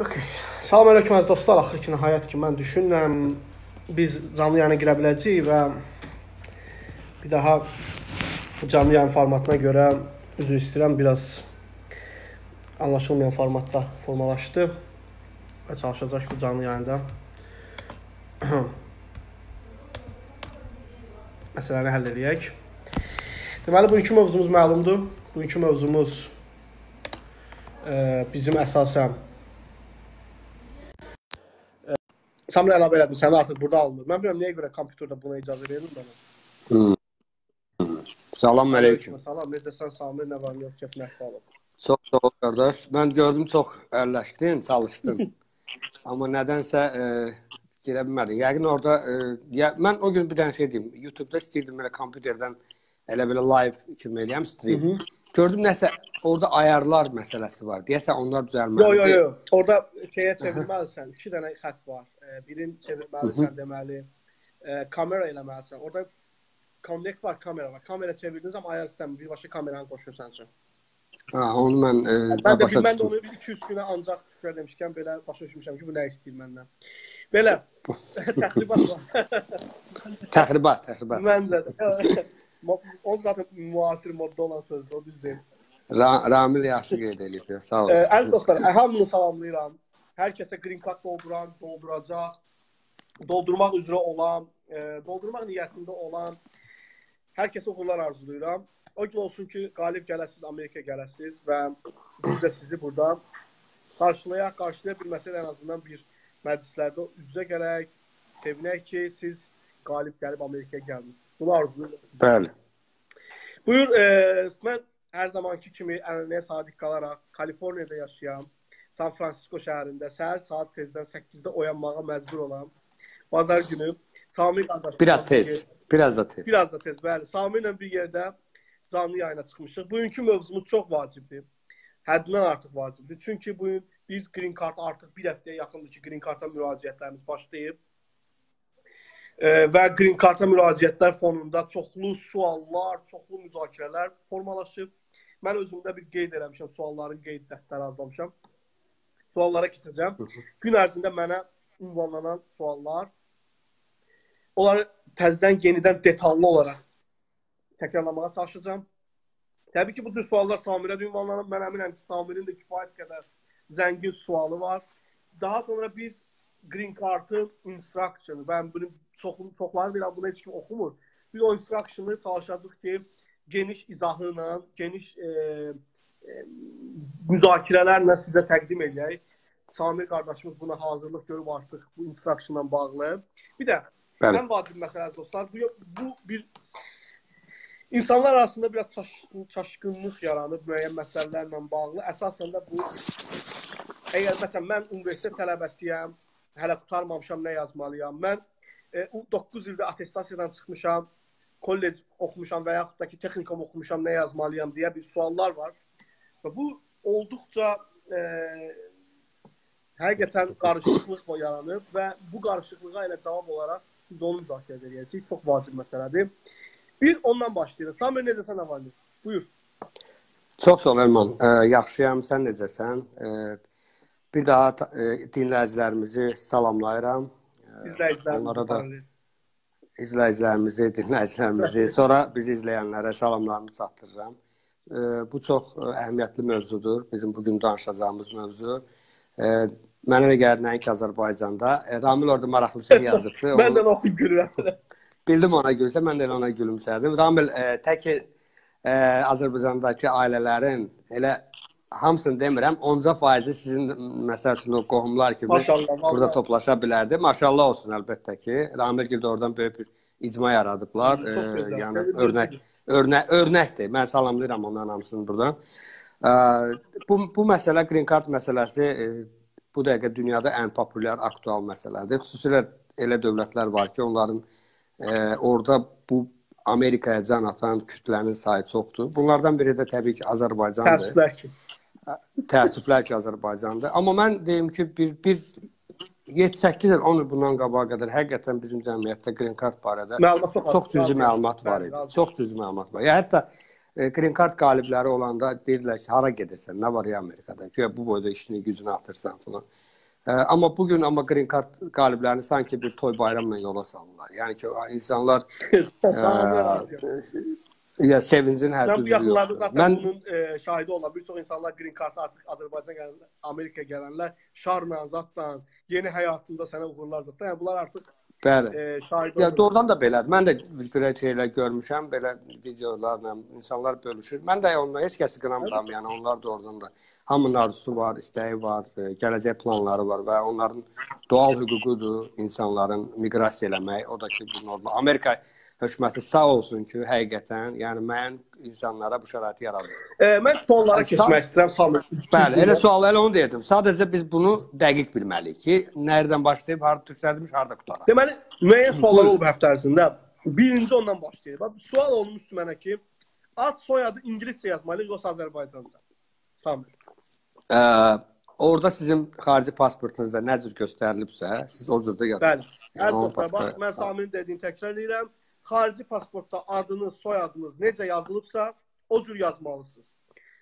Okay. Salam əleykum əziz dostlar. Axır ki, nəhayət ki, mən düşünürəm biz canlı yayına girə biləcəyik və bir daha canlı yayın formatına görə üzr istəyirəm, biraz anlaşılmayan formatda formalaşdı və çalışacaq bu canlı yayında məsələni həll edək. Deməli, bugünkü mövzumuz məlumdur. Bugünkü mövzumuz e, bizim əsasən Samir əlavə elədim, səni artıq burada almır. Mən bilmirəm nəyə görə kompüterdə buna icazə verir mənə. Hmm. Salam əleykum. Salam, necəsən Samir, nə var, yox, kef məhvalım. Çox sağ ol qardaş. Mən gördüm çox əlləşdin, çalışdın. Amma nədənsə e, girə bilmədin. Yəqin orada e, ya, mən o gün bir dənə şey deyim. YouTube-da istəyirdim belə kompüterdən elə belə live kimi eləyəm stream. Hı -hı. Gördüm nəsə orada ayarlar məsələsi var. Deyəsən onlar düzəlməlidir. Yox, yox, yox. Orada şeyə çevirməlisən. 2 dənə xətt var. Birini çevirməlisən deməli. E, kamera eləməlisən. Orada connect var, kamera var. Kamera çevirdiyin zaman ayar sistemi birbaşa kameranı qoşursan üçün. Ha, onu mən e, mən başa mən də onu 2-3 günə ancaq şükür demişkən belə başa düşmüşəm ki, bu nə istəyir məndən. Belə təxribat var. təxribat, təxribat. Məncə də. o zaten müasir modda olan sözdür, o düzdür. Ra Ramil yaxşı qeyd eləyib. Sağ olun. Əziz dostlar, hamını salamlayıram. Hər kəsə green card dolduran, dolduracaq, doldurmaq üzrə olan, e, doldurmaq niyyətində olan hər kəsə uğurlar arzulayıram. O gün olsun ki, qalib gələsiniz, Amerika gələsiniz və biz də sizi burada qarşılayaq, qarşılaya bilməsə ən azından bir məclislərdə üz-üzə gələk, sevinək ki, siz qalib gəlib Amerikaya gəlmisiniz. Bunu arzulayıram. Bəli. Buyur, e, mən hər zamanki kimi ənənəyə sadiq qalaraq Kaliforniyada yaşayan, San Francisco şəhərində səhər saat tezdən 8-də oyanmağa məcbur olan bazar günü Samir qardaşım biraz tez, biraz da tez. Biraz da tez, bəli. Samirlə bir yerdə canlı yayına çıxmışıq. Bugünkü mövzumuz çox vacibdir. Həddindən artıq vacibdir. Çünki bu gün biz Green Card artıq bir həftəyə yaxındır ki, Green Card-a müraciətlərimiz başlayıb və Green Card-a müraciətlər fonunda çoxlu suallar, çoxlu müzakirələr formalaşıb. Mən özümdə bir qeyd eləmişəm, sualların qeyd dəftəri hazırlamışam. Suallara keçəcəm. Gün ərzində mənə ünvanlanan suallar onları təzədən yenidən detallı olaraq təkrarlamağa çalışacağam. Təbii ki, bu tür suallar Samirə də ünvanlanıb. Mən əminəm ki, Samirin də kifayət qədər zəngin sualı var. Daha sonra biz Green Card-ın instruction, mən bunu çox çoxları bilən bunu heç kim oxumur. Biz o instructionu çalışacağıq ki, geniş izahı ilə, geniş e, e, müzakirələrlə sizə təqdim edək. Samir qardaşımız buna hazırlıq görüb artıq bu instructionla bağlı. Bir də Bəli. ən vacib məsələ dostlar, bu bu bir insanlar arasında biraz çaş çaşqınlıq yaranıb müəyyən məsələlərlə bağlı. Əsasən də bu əgər məsələn mən universitet tələbəsiyəm, hələ qutarmamışam nə yazmalıyam. Mən e, 9 ildə attestasiyadan çıxmışam, kollec oxumuşam və yaxud da ki, texnikum oxumuşam, nə yazmalıyam deyə bir suallar var. Və bu olduqca e, həqiqətən qarışıqlıq yaranıb və bu qarışıqlığa ilə cavab olaraq biz onu müzakirə edəcəyik. Çox vacib məsələdir. Bir ondan başlayırıq. Samir necəsən Əvani? Buyur. Çox sağ ol Əlman. E, yaxşıyam. Sən necəsən? E, bir daha e, dinləyicilərimizi salamlayıram. İzləyicilərimizi onlara da izləyicilərimizi, dinləyicilərimizi, sonra bizi izləyənlərə salamlarımı çatdırıram. Bu çox e, əhəmiyyətli mövzudur. Bizim bu gün danışacağımız mövzu. Mənə elə gəlir nəinki Azərbaycanda. Ramil orada maraqlı şey yazıbdı. mən də oxuyub gülürəm. Bildim ona gülsə, mən də elə ona gülümsədim. Ramil e, tək e, Azərbaycandakı ailələrin elə hamısını demirəm, 10 faizi sizin məsəl üçün o qohumlar kimi Maşallah, burada toplaşa bilərdi. Maşallah olsun əlbəttə ki. Ramil Gil də oradan böyük bir icma yaradıblar. E, yəni örnək örnək örnəkdir. Mən salamlayıram onların hamısını buradan. E, bu bu məsələ Green Card məsələsi e, bu dəqiqə dünyada ən populyar aktual məsələdir. Xüsusilə elə dövlətlər var ki, onların e, orada bu Amerikaya can atan kütlənin sayı çoxdur. Bunlardan biri də təbii ki, Azərbaycandır. Təəssüflər ki. Təəssüflər ki, Azərbaycandır. Amma mən deyim ki, bir bir 7-8 il, 10 il bundan qabağa qədər həqiqətən bizim cəmiyyətdə Green Card barədə məlumat çox, çox cüzi məlumat var idi. Çox cüzi məlumat var. Ya hətta e, green card qalibləri olanda deyirlər ki, hara gedirsən, nə var ya Amerikada? Ki, bu boyda işini, gücünü artırsan falan. E, amma bu gün amma green card qaliblərini sanki bir toy bayramla yola salırlar. Yəni ki, insanlar e, ya sevincin həddi yoxdur. Yaxınlarda zaten mən... bunun e, şahidi olan bir çox insanlar green card artıq Azərbaycan gələnlər, Amerika gələnlər şarla, zatla, yeni həyatında sənə uğurlar zatla. Yəni bunlar artıq Bəli. E, şahid ya doğrudan da belədir. Mən də belə şeylər görmüşəm, belə videolarla insanlar bölüşür. Mən də onunla heç kəsi qınamıram, yəni onlar da oradan da hamının arzusu var, istəyi var, e, gələcək planları var və onların doğal hüququdur insanların miqrasiya eləmək. O da ki, bu normal. Amerika hökuməti sağ olsun ki, həqiqətən, yəni mən insanlara bu şəraiti yaradır. E, mən suallara keçmək istəyirəm Samir. Bəli, elə sual elə onu deyirdim. Sadəcə biz bunu dəqiq bilməliyik ki, nədən başlayıb harda türkəlmiş, harda qutaraq. Deməli, müəyyən suallar olub həftə ərzində. Birinci ondan başlayır. Bax, sual olmuşdu mənə ki, ad soyadı ingiliscə yazmalı yoxsa Azərbaycanda? Samir. Ə, Orada sizin xarici pasportunuzda nə cür göstərilibsə, siz o cürdə yazırsınız. Bəli. Yəni, Hər başqa... bax, mən Samirin dediyini təkrar edirəm xarici pasportda adınız, soyadınız necə yazılıbsa, o cür yazmalısınız.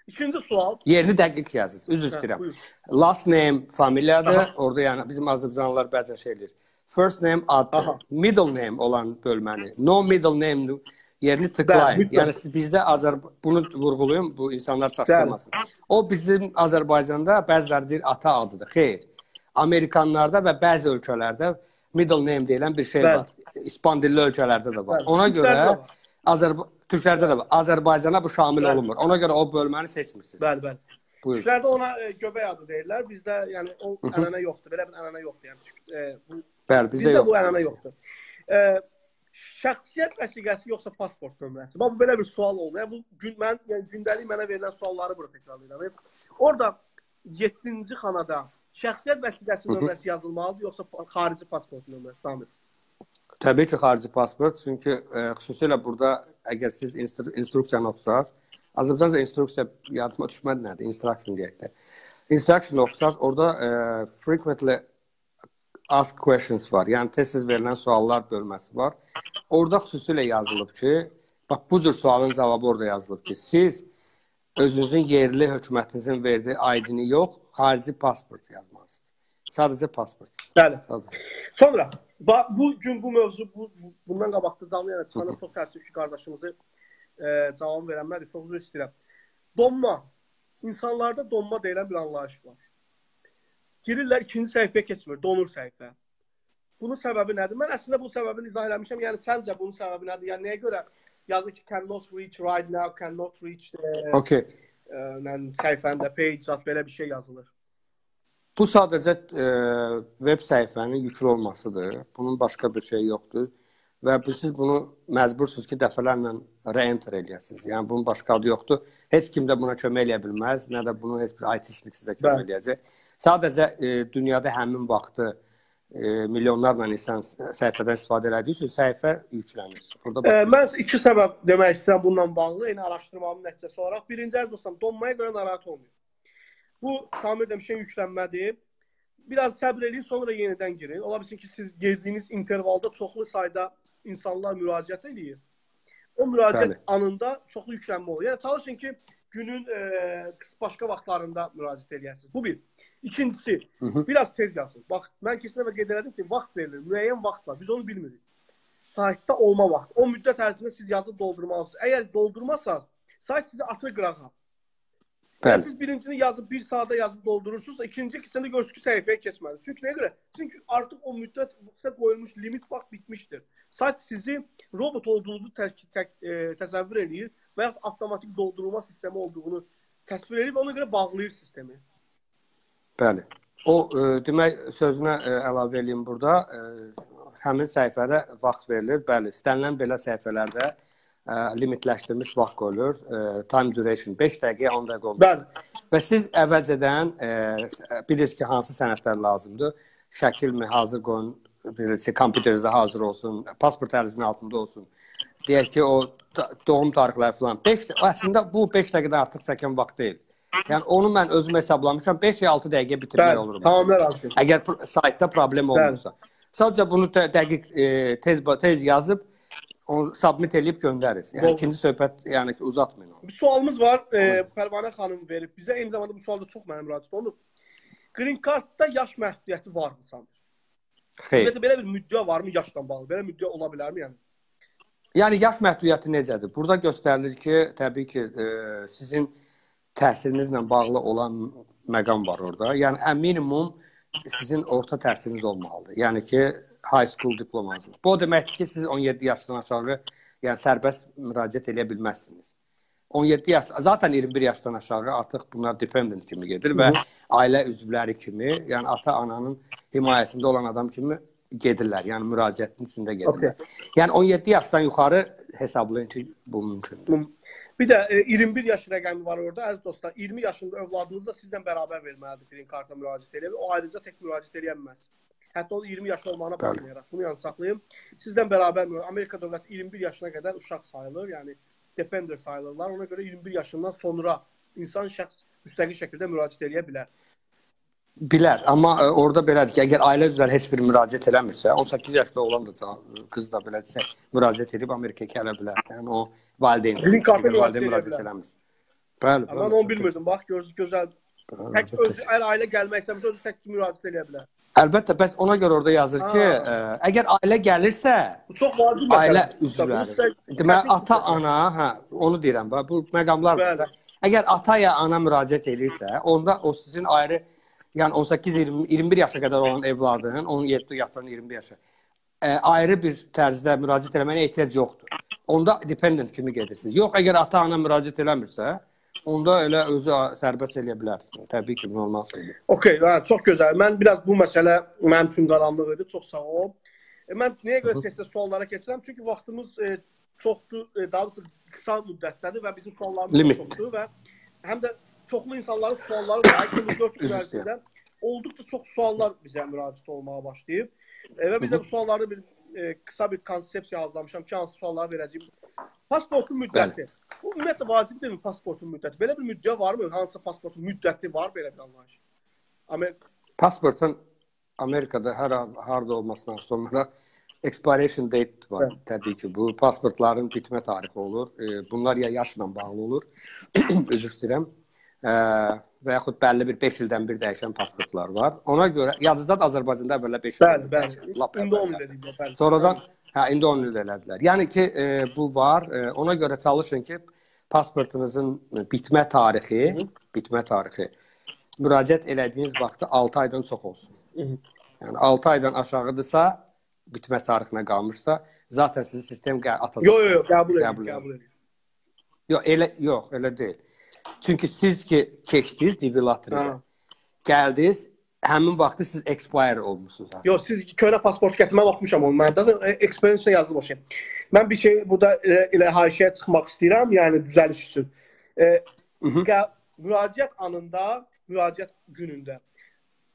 İkinci sual. Yerini dəqiq yazırsınız. Üzr istəyirəm. Last name familiyadır. Aha. Orada yəni bizim Azərbaycanlılar bəzən şey eləyir. First name addır. Aha. Middle name olan bölməni. No middle name yerini tıklayın. Bəli, yəni siz bizdə Azər bunu vurğulayım, bu insanlar çaşdırmasın. O bizim Azərbaycanda bəziləri deyir ata adıdır. Xeyr. Amerikanlarda və bəzi ölkələrdə middle name deyilən bir şey Bəli. var. İspan dilli ölkələrdə də var. Bəli. Ona görə Azərba Türklərdə də var. Azərbaycana bu şamil bəli. olunmur. Ona görə o bölməni seçmirsiniz. Bəli, bəli. Buyur. Türklərdə ona e, göbək adı deyirlər. Bizdə yəni o ənənə yoxdur. Belə bir ənənə yoxdur. Yəni e, bu Bəli, bizdə, bizdə yoxdur. bu ənənə yoxdur. E, şəxsiyyət vəsiqəsi yoxsa pasport nömrəsi? Bax bu belə bir sual oldu. Yəni bu gün mən yəni gündəlik mənə verilən sualları bura təkrarlayıram. Orda 7-ci xanada şəxsiyyət vəsiqəsi nömrəsi yazılmalıdır yoxsa xarici pasport nömrəsi Samir? Təbii ki, xarici pasport, çünki e, xüsusilə burada əgər siz instru instruksiyanı oxusaz, Azərbaycanca instruksiya yadıma düşmədi nədir? Instruction deyək də. Instruction oxusaz, orada e, frequently asked questions var. Yəni tez-tez verilən suallar bölməsi var. Orada xüsusilə yazılıb ki, bax bu cür sualın cavabı orada yazılıb ki, siz özünüzün yerli hökumətinizin verdiyi ID-ni yox, xarici pasport yazmalısınız. Sadəcə pasport. Bəli. Sadəcə. Sonra bu gün bu mövzu bu, bundan qabaqda canlı yana çıxanda çox təəssüf ki, qardaşımızı e, cavab verənmədir. Çox üzr istəyirəm. Donma. İnsanlarda donma deyilən bir anlayış var. Girirlər ikinci səhifəyə keçmir, donur səhifə. Bunun səbəbi nədir? Mən əslində bu səbəbini izah eləmişəm. Yəni səncə bunun səbəbi nədir? Yəni nəyə görə yazır ki, cannot reach right now, cannot reach the, okay. e, səhifəndə page zat belə bir şey yazılır. Bu sadəcə e, veb səhifənin yüklü olmasıdır. Bunun başqa bir şey yoxdur. Və bu siz bunu məcbursunuz ki, dəfələrlə re-enter eləyəsiniz. Yəni bunun başqa adı yoxdur. Heç kim də buna kömək eləyə bilməz, nə də bunu heç bir IT şirkəti sizə kömək eləyəcək. Sadəcə e, dünyada həmin vaxtı e, milyonlarla insan səhifədən istifadə elədiyi üçün səhifə yüklənir. Burada e, mən iki səbəb demək istəyirəm bununla bağlı. Eyni araşdırmamın nəticəsi olaraq birinci əziz dostum, donmaya görə narahat olmayın. Bu tamir demişən yüklənmədir. Biraz səbr eləyin, sonra yenidən girin. Ola bilsin ki, siz girdiyiniz intervalda çoxlu sayda insanlar müraciət edir. O müraciət Bəli. anında çoxlu yüklənmə olur. Yəni çalışın ki, günün e, başqa vaxtlarında müraciət edəsiniz. Bu bir. İkincisi, hı -hı. biraz tez yazın. Bax, mən keçən dəfə qeyd elədim ki, vaxt verilir, müəyyən vaxt var. Biz onu bilmirik. Saytda olma vaxtı. O müddət ərzində siz yazıb doldurmalısınız. Əgər doldurmasanız, sayt sizi atır qırağa. Bəli. Siz birincini yazıb bir saata yazıb doldurursunuzsa, ikinci ikisini görürsünüz ki, səhifəyə keçməlisiniz. Çünki nəyə görə? Çünki artıq o müddət sizə qoyulmuş limit vaxt bitmişdir. Sayt sizi robot olduğunuzu tə tə e, təsəvvür eləyir və ya avtomatik doldurulma sistemi olduğunu təsvir edib ona görə bağlayır sistemi. Bəli. O e, demək sözünə e, əlavə eləyim burada. E, həmin səhifədə vaxt verilir. Bəli, istənilən belə səhifələrdə ə, limitləşdirilmiş vaxt qoyulur. Ə, time duration 5 dəqiqə, 10 dəqiqə olur. Bəli. Və siz əvvəlcədən ə, bilirsiniz ki, hansı sənədlər lazımdır. Şəkilmi hazır qoyun, bilirsə kompüterinizdə hazır olsun, pasport ərizinin altında olsun. Deyək ki, o doğum tarixləri falan 5 əslində bu 5 dəqiqədən artıq çəkən vaxt deyil. Yəni onu mən özüm hesablamışam. 5 ya 6 dəqiqə bitirmək olur. Tamamilə razıyam. Əgər saytda problem olmursa. Sadəcə bunu dəqiq e, tez tez yazıb onu submit edib göndəririz. Yəni Doğru. ikinci söhbət yəni ki, uzatmayın onu. Bir sualımız var. E, Pərvanə xanım verib bizə. Eyni zamanda bu sual da çox mənə müraciət olunub. Green Card-da yaş məhdudiyyəti varmı Samir? Xeyr. Məsələn belə bir müddət varmı yaşla bağlı? Belə müddət ola bilərmi yəni? Yəni yaş məhdudiyyəti necədir? Burada göstərilir ki, təbii ki, e, sizin təhsilinizlə bağlı olan məqam var orada. Yəni ən minimum sizin orta təhsiliniz olmalıdır. Yəni ki, high school diplomanız. Bu o deməkdir ki, siz 17 yaşdan aşağı yəni sərbəst müraciət edə bilməzsiniz. 17 yaş, zaten 21 yaşdan aşağı artıq bunlar dependent kimi gedir və ailə üzvləri kimi, yəni ata-ananın himayəsində olan adam kimi gedirlər. Yəni müraciətin içində gedirlər. Yəni 17 yaşdan yuxarı hesablayın ki, bu mümkündür. Bir də e, 21 yaş rəqəmi var orada. Əziz dostlar, 20 yaşında övladınız da sizlə bərabər verməlidir green card-a müraciət edə. O ayrıca tək müraciət edə bilməz. Hətta o 20 yaş olmağına baxmayaraq. Bunu yalnız saxlayım. Sizlə bərabər Amerika dövləti 21 yaşına qədər uşaq sayılır. Yəni depender sayılırlar. Ona görə 21 yaşından sonra insan şəxs müstəqil şəkildə müraciət edə bilər. Bilər, amma ə, orada belədir ki, əgər ailə üzvləri heç biri müraciət eləmirsə, 18 yaşlı olan da ca- qız da belədirsə, müraciət edib Amerikaya gələ bilər. Yəni o valideyn müraciət müraciət edə eləmirsə. Bəli, Amma mən onu bilmirdim. Bax gördünüz gözəl. Bəli, Tək əlbəttə öz ki. əgər ailə gəlmək istəmirsə özü tək müraciət edə bilər. Əlbəttə, bəs ona görə orada yazır ki, ə, əgər ailə gəlirsə, Bu çox vacib ailə üzvləri. Deməli ata, ana, hə, onu deyirəm. bax, Bu məqamlar. Bəli. Əgər ata ya ana müraciət edirsə, onda o sizin ayrı yəni 18 20 21 yaşa qədər olan evladının 17 yaşdan 20 yaşa ə, ayrı bir tərzdə müraciət etməyə ehtiyac yoxdur. Onda dependent kimi gedirsiniz. Yox, əgər ata-ana müraciət eləmirsə, onda elə özü sərbəst eləyə bilərsiniz. Təbii ki, normal şeydir. Okey, hə, çox gözəl. Mən biraz bu məsələ mənim üçün qaranlıq idi. Çox sağ ol. E, mən nəyə görə tez-tez suallara keçirəm? Çünki vaxtımız e, çoxdur, e, daha doğrusu qısa müddətdədir və bizim suallarımız Limit. çoxdur və həm də çoxlu insanların sualları var. 2004 Üzr müraciətində olduqca çox suallar bizə müraciət olmağa başlayıb. E, və biz də bu sualları bir e, qısa bir konsepsiya hazırlamışam ki, hansı sualları verəcəyim. Pasportun müddəti. Bu ümumiyyətlə vacibdirmi pasportun müddəti? Belə bir müddət varmı? Hansı pasportun müddəti var belə bir anlayış? Amerika Pasportun Amerikada hər harda olmasından sonra expiration date var. Bəli. Təbii ki, bu pasportların bitmə tarixi olur. E, bunlar ya yaşla bağlı olur. Üzr istəyirəm. E, və yaxud bəlli bir 5 ildən bir dəyişən pasportlar var. Ona görə yadınızdadır Azərbaycanda əvvəllər 5 Bəli, ildən bir bəli. dəyişən, lap İndi 10 əvvəllər. dedik, bəli. Sonradan hə indi 10 il elədilər. Yəni ki, e, bu var. E, ona görə çalışın ki, pasportunuzun bitmə tarixi, Hı -hı. bitmə tarixi müraciət elədiyiniz vaxtı 6 aydan çox olsun. Hı -hı. Yəni 6 aydan aşağıdırsa, bitmə tarixinə qalmışsa, zaten sizi sistem atacaq. Yo yo yo Qəbul edir. qəbul edir. Yox, elə yox, elə deyil. Çünki siz ki keçdiniz Ha. gəldiniz, həmin vaxtı siz expire olmusunuz. artıq. Yo siz köhnə pasport gətirmə oxumuşam onu. Mən də experience yazdım o şey. Mən bir şey burada elə, elə haşiyə çıxmaq istəyirəm, yəni düzəliş üçün. E, qə- müraciət anında, müraciət günündə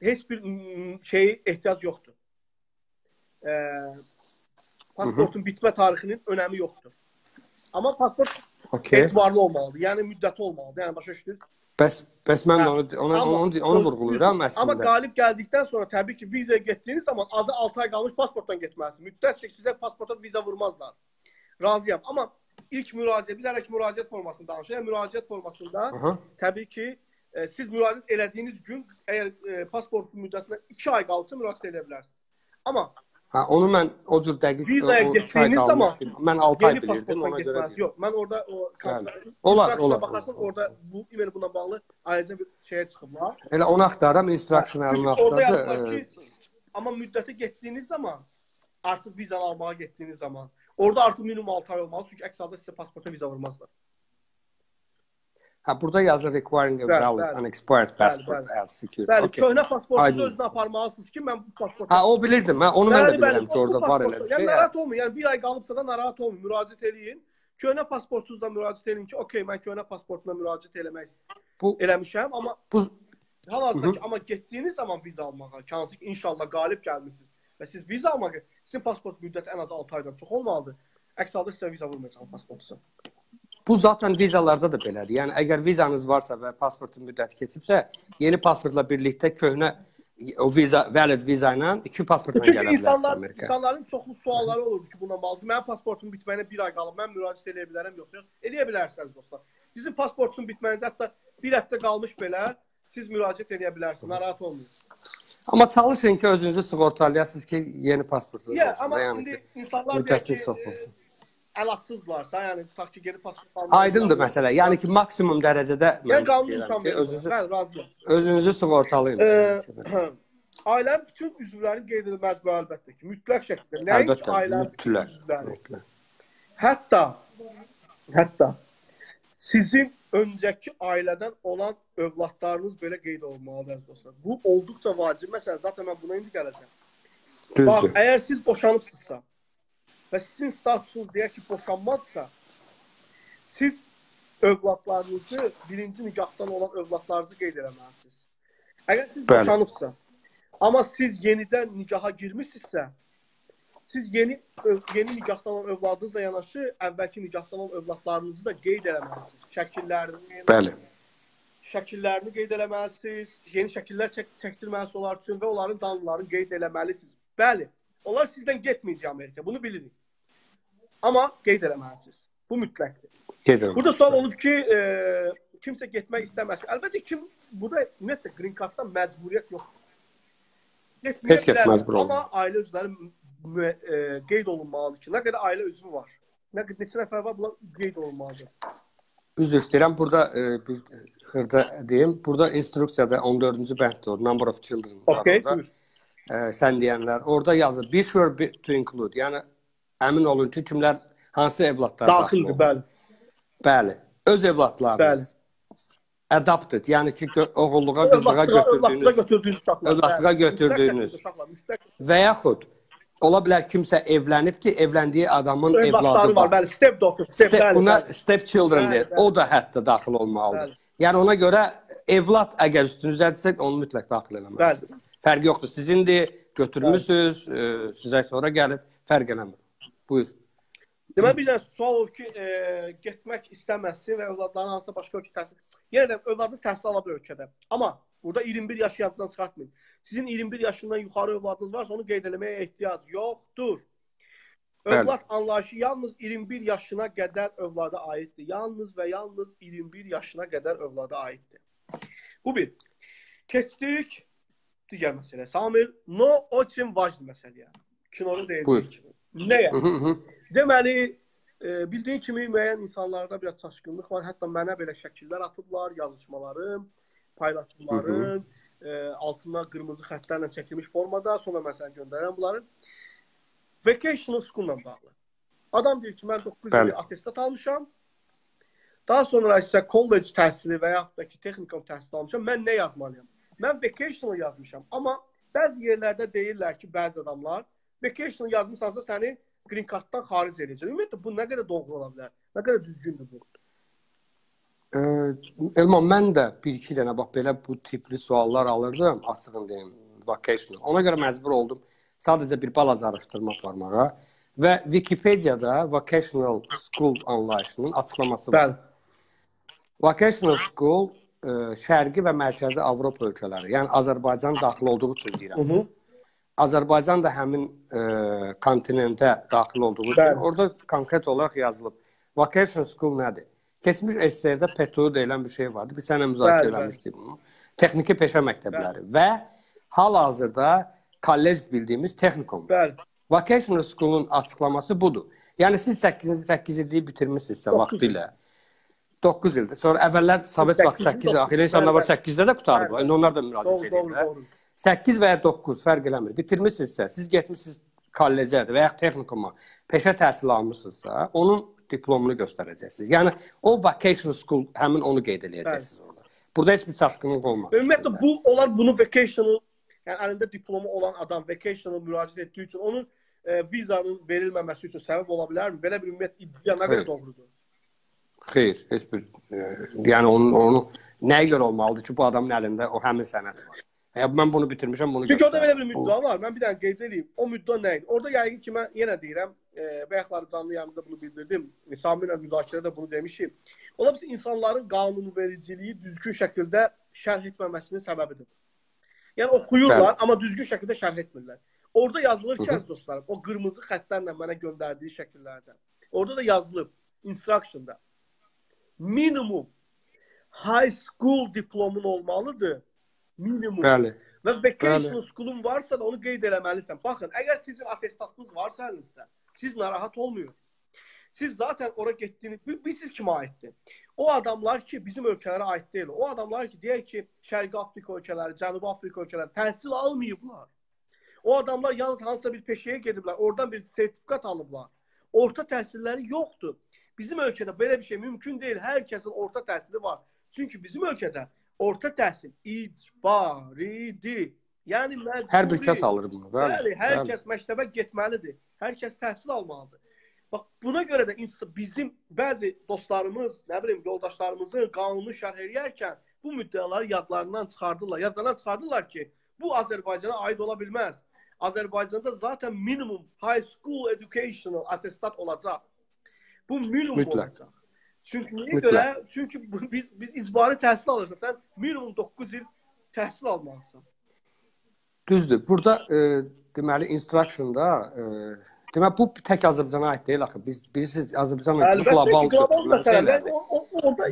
heç bir şey ehtiyac yoxdur. E, pasportun bitmə tarixinin önəmi yoxdur. Amma pasport Okay. etibarlı olmalıdır. Yəni müddəti olmalıdır. Yəni başa düşdünüz? Bəs bəs mən Hə. onu onu Amma- onu, onu vurğulayıram Amma əslində. qalib gəldikdən sonra təbii ki, vizaya getdiyiniz zaman azı 6 ay qalmış pasportdan getməlisiniz. Müddətcə sizə pasporta viza vurmazlar. Razıyam. Amma ilk müraciət, biz hələ ki müraciət formasını danışırıq. Yəni, müraciət formasında Aha. təbii ki, e, siz müraciət elədiyiniz gün əgər e, pasportun müddətinə 2 ay qalsa müraciət edə bilərsiniz. Amma Ha, onu mən o cür dəqiq Vizaya qalmış zaman bilmirəm. mən 6 ay bilirdim ona görə. Yox, mən orada o. Olar, olar. Baxarsan orada bu e-mail buna bağlı ayrıca bir şeyə çıxıblar. Elə onu axtarıram, instruction əlini axtardı. amma müddəti getdiyiniz zaman artıq viza almağa getdiyiniz zaman orada artıq minimum 6 ay olmalı. Çünki əks halda sizə pasporta viza vurmazlar. Hə, burada yazır requiring a Bəli, valid bəli. unexpired passport bəli. as secure. Bəli, Okay. köhnə pasportunuzu özünə aparmalısınız ki, mən bu pasporta Ha, o bilirdim. Mən onu mən də Bəli, bəli, bilirəm ki, orada var elə bir Yəni şey. narahat olmayın. Yəni bir ay qalıbsa da narahat olmayın. Müraciət eləyin. Köhnə pasportunuzla müraciət edin ki, okey, mən köhnə pasportuna müraciət eləmək Bu eləmişəm, amma bu hal-hazırda ki, amma getdiyiniz zaman viza almağa, hansı ki, inşallah qalib gəlmisiniz və siz viza almağa, sizin pasport müddəti ən az 6 aydan çox olmalıdır. Əks halda sizə viza vurmayacaq pasportunuza. Bu zaten vizalarda da belədir. Yəni əgər vizanız varsa və pasportun müddəti keçibsə, yeni pasportla birlikdə köhnə o viza valid viza ilə iki pasportla gələ bilərsən insanlar, Amerikaya. insanların çoxlu sualları olurdu ki, bununla bağlı. Mənim pasportum bitməyinə bir ay qalıb. Mən müraciət edə bilərəm yoxsa yox? Eləyə bilərsiniz dostlar. Sizin pasportunuzun bitməyinə hətta bir həftə qalmış belə siz müraciət edə bilərsiniz. Narahat olmayın. Amma çalışın ki, özünüzü sığortalayasınız ki, yeni pasportunuz Yeah, olsun. amma yəni ki, insanlar müddətli çox olsun. Əlatsızlarsa, yəni tutaq ki, geri pasport almaq. Aydındır məsələ. Yəni ki, maksimum dərəcədə mən qanun ki, özünüzü Bəli, razıyam. özünüzü sığortalayın. Ki, ailənin bütün üzvlərinin qeyd edilməz bu əlbəttə ki, mütləq şəkildə. Nəinki ailənin mütləq. üzvləri. Hətta hətta sizin öncəki ailədən olan övladlarınız belə qeyd olunmalıdır əziz dostlar. Bu olduqca vacib məsələ. Zaten mən buna indi gələcəm. Bax, Düzdür. əgər siz boşanıbsınızsa və sizin statusunuz deyək ki, boşanmazsa, siz övladlarınızı birinci nikahdan olan övladlarınızı qeyd eləməlisiniz. Əgər siz Bəli. boşanıbsa, amma siz yenidən nikaha girmisinizsə, siz yeni ö- yeni nikahdan olan övladınızla yanaşı əvvəlki nikahdan olan övladlarınızı da qeyd eləməlisiniz. Şəkillərini, Bəli. şəkillərini qeyd eləməlisiniz, yeni şəkillər çək çəkdirməlisiniz onlar üçün və onların danlarını qeyd eləməlisiniz. Bəli, onlar sizdən getməyəcək Amerika, bunu bilirik. Amma qeyd eləməlisiniz. Bu mütləqdir. Gedirəm. Burada sual olub ki, e, kimsə getmək istəməz. Əlbəttə kim burada ümumiyyətlə green carddan məcburiyyət yoxdur. Getməyə Heç kəs məcbur olmur. Amma ailə üzvləri e, qeyd olunmalıdır ki, nə qədər ailə üzvü var. Nə qədər neçə nəfər var, bunlar qeyd olunmalıdır. Üzr istəyirəm. Burada e, bir xırda deyim. Burada instruksiyada 14-cü bənddə number of children Okay, orada. E, sən deyənlər orada yazır be sure to include. Yəni əmin olun ki, kimlər hansı evladlar Daxildir, bəli. Bəli. Öz evladlarınız. Adopted, yəni ki, oğulluğa, qızlığa götürdüyünüz. Övladlığa Bəli. götürdüyünüz. Və yaxud ola bilər kimsə evlənib ki, evləndiyi adamın evladı var. Bəli, step daughter, step, Step, bəli. buna bəli. step children Bəli, deyir. bəli. O da hətta daxil olmalıdır. Bəli. Yəni ona görə evlad əgər üstünüzdədirsə onu mütləq daxil eləməlisiniz. Fərqi yoxdur. Sizindir, götürmüsüz, e, sizə sonra gəlib fərq eləmir. Buyur. Deməli bir dənə sual olub ki, e, getmək istəməsi və övladların hansısa başqa ölkə təhsil. Yenə də övladınız təhsil ala bilər ölkədə. Amma burada 21 yaşı yaddan çıxartmayın. Sizin 21 yaşından yuxarı övladınız varsa onu qeyd eləməyə ehtiyac yoxdur. Övlad Bəli. anlayışı yalnız 21 yaşına qədər övlada aiddir. Yalnız və yalnız 21 yaşına qədər övlada aiddir. Bu bir. Keçdik digər məsələ. Samir, no oçin vacib məsələyə. Kinoru deyirik. Buyur. Nəyə? Deməli, e, bildiyin kimi müəyyən insanlarda biraz çaşqınlıq var. Hətta mənə belə şəkillər atıblar, yazışmalarım, paylaşımlarım, e, altından qırmızı xəttlərlə çəkilmiş formada, sonra mən sənə göndərirəm bunları. Vacational school-la bağlı. Adam deyir ki, mən 9 Bəli. il attestat almışam. Daha sonra isə college təhsili və yaxud da ki, texnikum təhsili almışam. Mən nə yazmalıyam? Mən vacational yazmışam. Amma bəzi yerlərdə deyirlər ki, bəzi adamlar vacational yazmısansa səni green carddan xaric edəcək. Ümumiyyətlə bu nə qədər doğru ola bilər? Nə qədər düzgündür bu? E, Elman mən də 1-2 dənə bax belə bu tipli suallar alırdım, açığın deyim, vacational. Ona görə məcbur oldum sadəcə bir balaca araşdırma aparmağa və Wikipediyada vocational school anlayışının açıqlaması var. Bəli. Vocational school ə, Şərqi və Mərkəzi Avropa ölkələri, yəni Azərbaycan daxil olduğu üçün deyirəm. Hı -hı. Azərbaycan da həmin ə, kontinentə daxil olduğu üçün Bəli. orada konkret olaraq yazılıb. Vocational school nədir? Keçmiş esserdə PTU deyilən bir şey vardı. Biz sənə müzakirə Bəli, bəli. eləmişdik bunu. Texniki peşə məktəbləri və hal-hazırda kollec bildiyimiz texnikum. Bəli. Vocational School-un açıqlaması budur. Yəni siz 8-ci 8 illiyi bitirmisinizsə vaxtı ilə 9 ildir. Sonra əvvəllər Sovet vaxtı Səkkiz, 8 doqquz. elə insanlar var Bəli, 8-də də qutarıb. Bəli, İndi onlar da müraciət edirlər. Doğru. 8 və ya 9 fərq eləmir. Bitirmisinizsə, siz getmisiniz kollecə və ya texnikuma, peşə təhsili almısınızsa, onun diplomunu göstərəcəksiniz. Yəni o vocational school həmin onu qeyd eləyəcəksiniz orada. Burada heç bir çaşqınlıq olmaz. Ümumiyyətlə bu onlar bunu vacational yəni əlində diplomu olan adam vacational müraciət etdiyi üçün onun e, vizanın verilməməsi üçün səbəb ola bilərmi? Belə bir ümumiyyət iddia nə qədər doğrudur? Xeyr, heç bir e, yəni onun onu nəyə görə olmalıdır ki, bu adamın əlində o həmin sənəd var. Ya mən bunu bitirmişəm, bunu Çünki orada göstərirəm. belə bir müddəa var. Mən bir dənə qeyd edeyim. O müddəa nə idi? Orada yəqin ki mən yenə deyirəm, e, bayaqları canlı yayımda bunu bildirdim. E, Samirlə müzakirədə bunu demişik. Ola bilsin insanların qanunvericiliyi düzgün şəkildə şərh etməməsinin səbəbidir. Yəni oxuyurlar, Bəli. amma düzgün şəkildə şərh etmirlər. Orada yazılır ki, əziz dostlarım, o qırmızı xəttlərlə mənə göndərdiyi şəkillərdə. Orada da yazılıb instructionda. Minimum high school diplomun olmalıdır. Minimum. Bəli. Və vacation school'un varsa da onu qeyd eləməlisən. Baxın, əgər sizin attestatınız varsa əlinizdə, siz narahat olmayın. Siz zaten ora getdiniz, biz siz kimə aiddir? O adamlar ki, bizim ölkələrə aid deyil. O adamlar ki, deyək ki, Şərqi Afrika ölkələri, Cənubi Afrika ölkələri təhsil almayıblar. O adamlar yalnız hansısa bir peşəyə gediblər, oradan bir sertifikat alıblar. Orta təhsilləri yoxdur. Bizim ölkədə belə bir şey mümkün deyil. Hər kəsin orta təhsili var. Çünki bizim ölkədə orta təhsil icbaridir. Yəni məcburi. Hər bir kəs alır bunu. Bəli, bəli hər bəli. kəs məktəbə getməlidir. Hər kəs təhsil almalıdır. Bax buna görə də bizim bəzi dostlarımız, nə bilim, yoldaşlarımızın qanunu şərh edərkən bu müddəaları yadlarından çıxardırlar. Yadlarından çıxardırlar ki, bu Azərbaycana aid ola bilməz. Azərbaycanda zaten minimum high school educational attestat olacaq. Bu minimum Mütləq. olacaq. Çünki niyə görə? Çünki biz biz icbari təhsil alırsan, sən minimum 9 il təhsil almalısan. Düzdür. Burada e, deməli instructionda e, Demək bu tək Azərbaycana aid deyil axı. Biz bilirsiniz Azərbaycan qlobal qlobal məsələdir.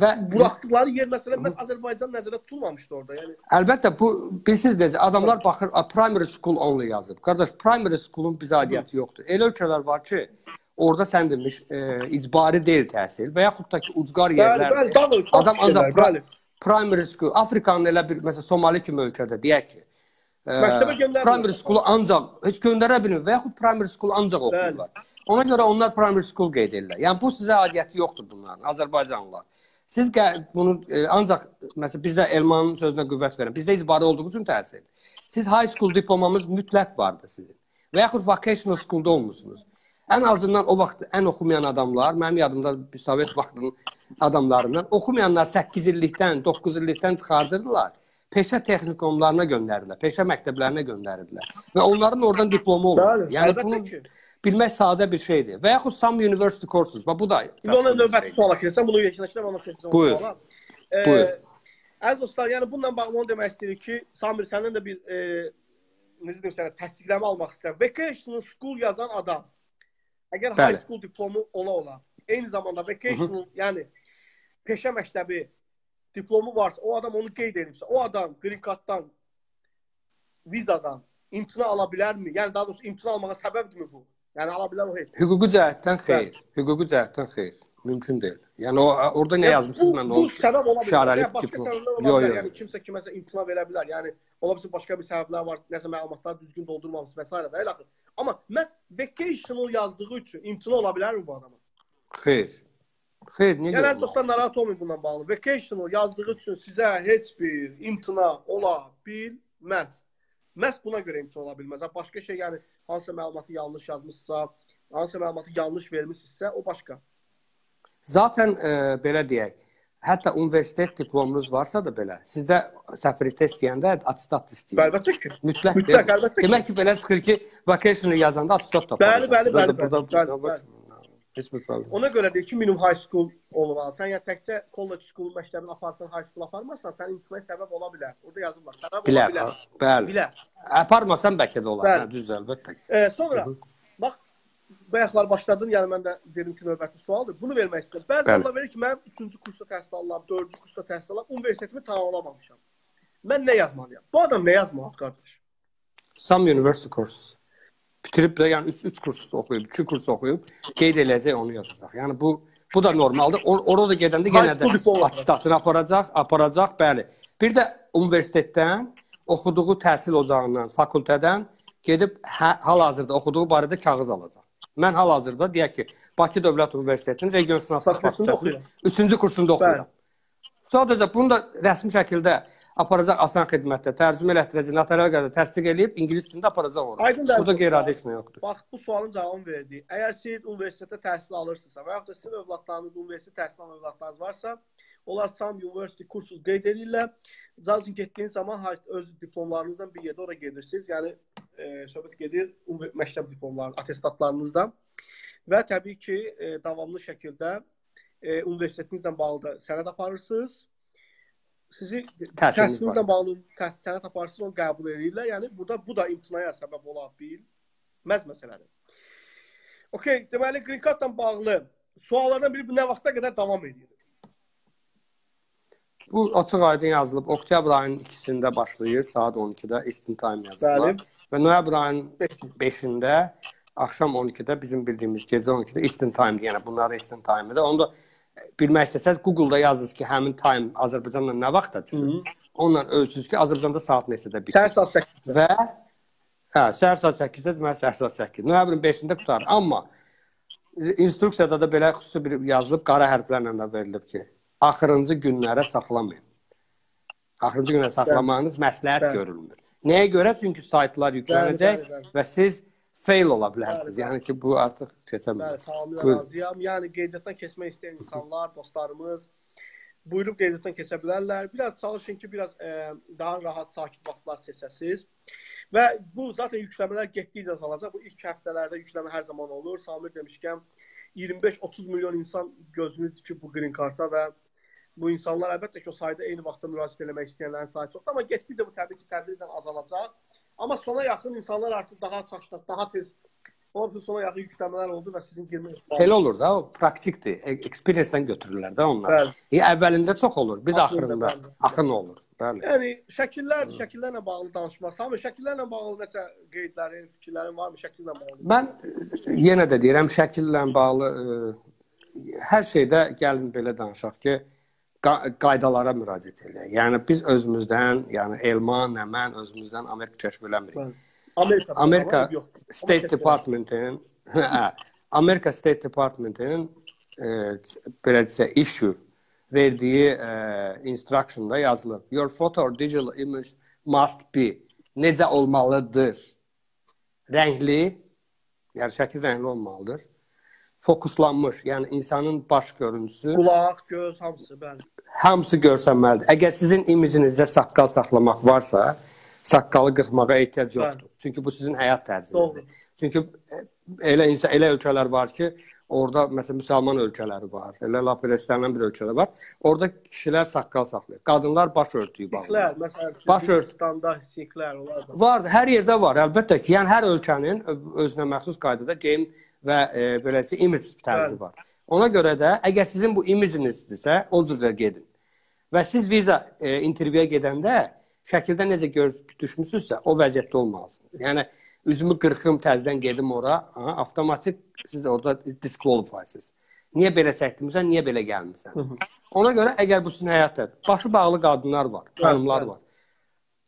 Və buraxdıqları yer məsələn məhz Azərbaycan nəzərdə tutulmamışdı orada. Yəni Əlbəttə bu bilirsiniz necə adamlar baxır primary school only yazıb. Qardaş primary schoolun bizə aidiyyəti yoxdur. Elə ölkələr var ki, orada sən demiş e, icbari deyil təhsil və yaxud da ki ucqar yerlər. Bəli, adam ancaq bəli. primary school Afrikanın elə bir məsələn Somali kimi ölkədə deyək ki, e. Primary school ancaq heç göndərə bilmir və yaxud primary school ancaq oxuyurlar. Bəli. Ona görə onlar primary school qeyd edirlər. Yəni bu sizə aidiyyəti yoxdur bunların, Azərbaycanlılar. Siz bunu e, ancaq məsələn bizdə Elmanın sözünə qüvvət verin. Bizdə icbari olduğu üçün təhsil. Siz high school diplomamız mütləq vardı sizin. Və yaxud vocational schoolda olmusunuz. Ən azından o vaxt ən oxumayan adamlar, mənim yadımda bir Sovet vaxtının adamlarından oxumayanlar 8 illikdən, 9 illikdən çıxardırdılar. Peşə texnikumlarına göndərirdilər, peşə məktəblərinə göndərirdilər. Və onların oradan diplomu. Bəli, yəni bunu ki. bilmək sadə bir şeydir. Və yaxud some university courses. Bax bu da. İndi ona növbəti suala keçsəm, bunu yekunlaşdırım, ona keçsəm. Buyur. Ee, Buyur. Əziz dostlar, yəni bununla bağlı onu demək istəyirik ki, Samir səndən də bir e, necə deyim sənə təsdiqləmə almaq istəyirəm. Vacation school yazan adam Əgər Bəli. high school diplomu ola-ola, eyni zamanda vocational, yəni peşə məktəbi diplomu varsa, o adam onu qeyd edibsə, o adam green carddan, vizadan imtina ala bilərmi? Yəni daha doğrusu imtina almağa səbəbdirmi bu? Yəni ala bilər o heç. Hüquqi cəhətdən xeyr. Hüquqi cəhətdən xeyr. Mümkün deyil. Yəni o orada nə yazmısınız mən onu səbəb ola bilər. Yəni, başqa səbəblər ola bilər. Yəni kimsə kiməsə imtina verə bilər. Yəni ola bilsin başqa bir səbəblər var, nəsə məlumatları düzgün doldurmamış və s. və elə axır. Amma məhz vacational yazdığı üçün imtina ola bilərmi bu adama? Xeyr. Xeyr, niyə? Yəni dostlar narahat olmayın bununla bağlı. Vacational yazdığı üçün sizə heç bir imtina ola bilməz. Məhz buna görə imtina ola bilməz. Başqa şey, yəni hansısa məlumatı yanlış yazmışsa, hansısa məlumatı yanlış vermisinizsə, o başqa. Zaten e, belə deyək, hətta universitet diplomunuz varsa da belə, sizdə səfiri test deyəndə attestat istəyir. Əlbəttə ki. Mütləq. Mütləq, əlbəttə ki. Demək ki, belə çıxır ki, vocational yazanda attestat tapılır. Bəli, bəli, bəli. Burada, bəli, bəli. Heç bir problem. Ona görə deyir ki, minimum high school olmalı. Sən ya təkcə college school məktəbini aparsan, high school aparmazsan, sən imtina səbəb ola bilər. Orada yazılır. Səbəb bilər, ola bilər. Bəli. Bilər. Aparmasan bəlkə də olar. Hə, düzdür, əlbəttə. E, sonra Hı -hı. bax bayaqlar başladın, yəni mən də dedim ki, növbəti sualdır. Bunu vermək istəyirəm. Bəzi hallar verir ki, mən 3-cü kursda təhsil alıram, 4-cü kursda təhsil alıram, universitetimi tamamlamamışam. Mən nə yazmalıyam? Bu adam nə yazmalıdır, qardaş? Some university courses. Bitirib də yəni 3 3 kurs oxuyub, 2 kurs oxuyub, qeyd eləyəcək onu yazacaq. Yəni bu bu da normaldır. Or orada da gedəndə yenə də attestatını aparacaq, aparacaq, bəli. Bir də universitetdən oxuduğu təhsil ocağından, fakültədən gedib hə, hal-hazırda oxuduğu barədə kağız alacaq. Mən hal-hazırda deyək ki, Bakı Dövlət Universitetinin regionşünaslıq fakültəsinin 3-cü kursunda oxuyuram. Sadəcə bunu da rəsmi şəkildə aparacaq asan xidmətdə, tərcümə elətdirəcək, notarial qədər təsdiq eləyib ingilis dilində aparacaq ora. Burada qeyri-adi etmə yoxdur. Bax, bu sualın cavabını verdik. Əgər siz universitetdə təhsil alırsınızsa və yaxud da sizin övladlarınız universitet təhsil alan övladlarınız varsa, onlar Sam University kursu qeyd edirlər. Zaten getdiyiniz zaman öz diplomlarınızdan bir yerdə ora gedirsiniz. Yəni e, söhbət gedir məktəb diplomları, attestatlarınızdan və təbii ki, e, davamlı şəkildə e, universitetinizlə bağlı da sənəd aparırsınız sizi Təhsiliniz təhsilinizlə bağlı təhsilini taparsınız, onu qəbul edirlər. Yəni burada bu da imtinaya səbəb ola bilməz məsələdir. Okay, deməli Green Card-la bağlı suallardan biri bu nə vaxta qədər davam edir? Bu açıq aydın yazılıb. Oktyabr ayının 2-sində başlayır, saat 12-də Eastern Time yazılır. Bəli. Və noyabr ayının 5-də axşam 12-də bizim bildiyimiz gecə 12-də Eastern Time, yəni bunların Eastern Time-dır. Onu da bilmək istəsəz Google-da yazırsınız ki, həmin time Azərbaycanla nə vaxtda düşür. Onunla ölçürsünüz ki, Azərbaycanda saat neçədə bitir. Səhər saat 8-də. Və hə, səhər saat 8-də deməli səhər saat 8. Noyabrın 5-də qutarır. Amma instruksiyada da belə xüsusi bir yazılıb qara hərflərlə də verilib ki, axırıncı günlərə saxlamayın. Axırıncı günə saxlamağınız məsləhət görülmür. Nəyə görə? Çünki saytlar yüklənəcək və siz fail ola bilərsiniz. Bəli, bəli. Yəni ki, bu artıq keçə Bəli, bilməz. tamamilə Buyurun. razıyam. Yəni qeydiyyatdan keçmək istəyən insanlar, dostlarımız buyurub qeydiyyatdan keçə bilərlər. Biraz çalışın ki, biraz e, daha rahat, sakit vaxtlar seçəsiniz. Və bu zaten yükləmələr getdikcə azalacaq. Bu ilk həftələrdə yükləmə hər zaman olur. Samir demişkən 25-30 milyon insan gözünü dikib bu green karta və bu insanlar əlbəttə ki, o sayda eyni vaxtda müraciət etmək istəyənlərin sayı çoxdur, amma getdikcə bu təbii ki, tədricən azalacaq. Amma sona yaxın insanlar artıq daha çaşdaq, daha tez Onun sona yaxın yükləmələr oldu və sizin girmək Elə olur da, o praktikdir. E- Experience-dən götürürlər də onlar. Bəli. E, əvvəlində çox olur, bir də Axırında, axın olur. Bəli. Yəni şəkillər, şəkillərlə bağlı danışmaq. Sami şəkillərlə bağlı nəsə qeydlərin, fikirlərin varmı şəkillə bağlı? Mən e, yenə də deyirəm, şəkillə bağlı e, hər şeydə gəlin belə danışaq ki, qaydalara müraciət edək. Yəni biz özümüzdən, yəni Elman, nə mən özümüzdən Amerika kəşf eləmirik. Amerika. Amerika yox. State Department-in hə, Amerika State Department-in belə desə issue verdiyi e, instructionda yazılıb. Your photo or digital image must be necə olmalıdır? Rəngli, yəni şəkil rəngli olmalıdır. Fokuslanmış, yəni insanın baş görüntüsü Qulaq, göz, hamısı, bəli. hamısı görsənməlidir. Əgər sizin imicinizdə saqqal saxlamaq varsa, saqqalı qırxmağa ehtiyac yoxdur. Çünki bu sizin həyat tərzinizdir. Doğru. Çünki e, elə insan elə ölkələr var ki, orada məsələn müsəlman ölkələri var. Elə lap elə istənilən bir ölkələr var. Orada kişilər saqqal saxlayır. Qadınlar baş örtüyü bağlayır. Siklər, məsələn, Baş ört- Hindistanda siklər olar. Var, hər yerdə var, əlbəttə ki. Yəni hər ölkənin özünə məxsus qaydada geyim və e, beləsi image tərzi var. Ona görə də əgər sizin bu image'inizdirsə, o cürdə gedin. Və siz viza e, intervyuya gedəndə şəkildə necə gör düşmüsünüzsə, o vəziyyətdə olmalısınız. Yəni üzümü qırxım, təzədən gedim ora, aha, avtomatik siz orada disqualifysınız. Niyə belə çəkdimsən, niyə belə gəlmisən? Ona görə əgər bu sizin həyatdadır, başı bağlı qadınlar var, xanımlar var.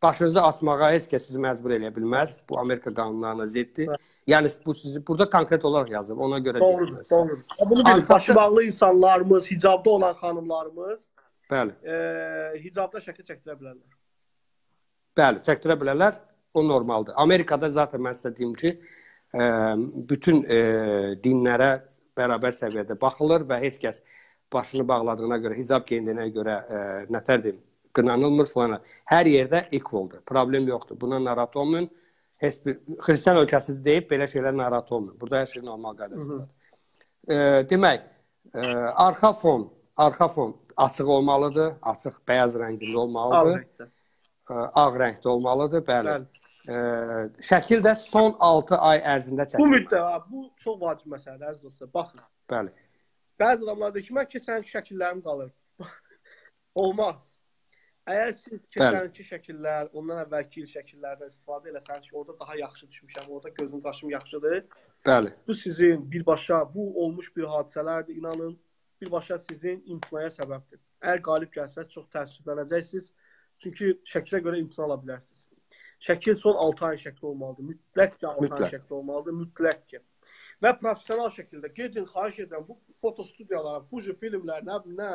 Başınızı açmağa heç kəs sizi məcbur eləyə bilməz. Bu Amerika qanunlarına ziddir. Yəni bu sizi burada konkret olaraq yazılıb. Ona görə Doğrudur, doğrudur. Bunu bilir, Arxası- başı bağlı insanlarımız, hicabda olan xanımlarımız Bəli. e, hicabda şəkil çəkdirə bilərlər. Bəli, çəkdirə bilərlər. O normaldır. Amerikada zaten mən sizə deyim ki, ə, bütün ə, dinlərə bərabər səviyyədə baxılır və heç kəs başını bağladığına görə, hicab geyindiyinə görə ə, nətər deyim, qınanılmır falan. Hər yerdə equaldır. Problem yoxdur. Buna narahat olmayın. Heç bir xristian ölkəsi deyib belə şeylər narahat olmayın. Burada hər şey normal qaydasındadır. Ə, demək, ə, arxa fon, arxa fon açıq olmalıdır, açıq bəyaz rəngində Al olmalıdır. rəngdə. Ə, ağ rəngdə olmalıdır, bəli. Bəli. Ə, şəkil də son 6 ay ərzində Bu çəkilməlidir. müddət, bu çox vacib məsələdir əziz dostlar. Baxın. Bəli. Bəzi adamlar deyir ki, mən keçənki şəkillərim qalır. Olmaz. Əgər siz keçənki şəkillər, ondan əvvəlki il şəkillərdən istifadə eləsəniz ki, orada daha yaxşı düşmüşəm, orada gözüm qaşım yaxşıdır. Bəli. Bu sizin birbaşa bu olmuş bir hadisələrdir, inanın. Birbaşa sizin imtinaya səbəbdir. Əgər qalib gəlsəz çox təəssüflənəcəksiniz. Çünki şəkilə görə imtina ala bilərsiniz. Şəkil son 6 ayın şəkli olmalıdır. Mütləq ki 6 ayın Mütləq. şəkli olmalıdır. Mütləq ki. Və professional şəkildə gedin, xahiş edirəm bu foto studiyalara, bu cür filmlər, nə nə.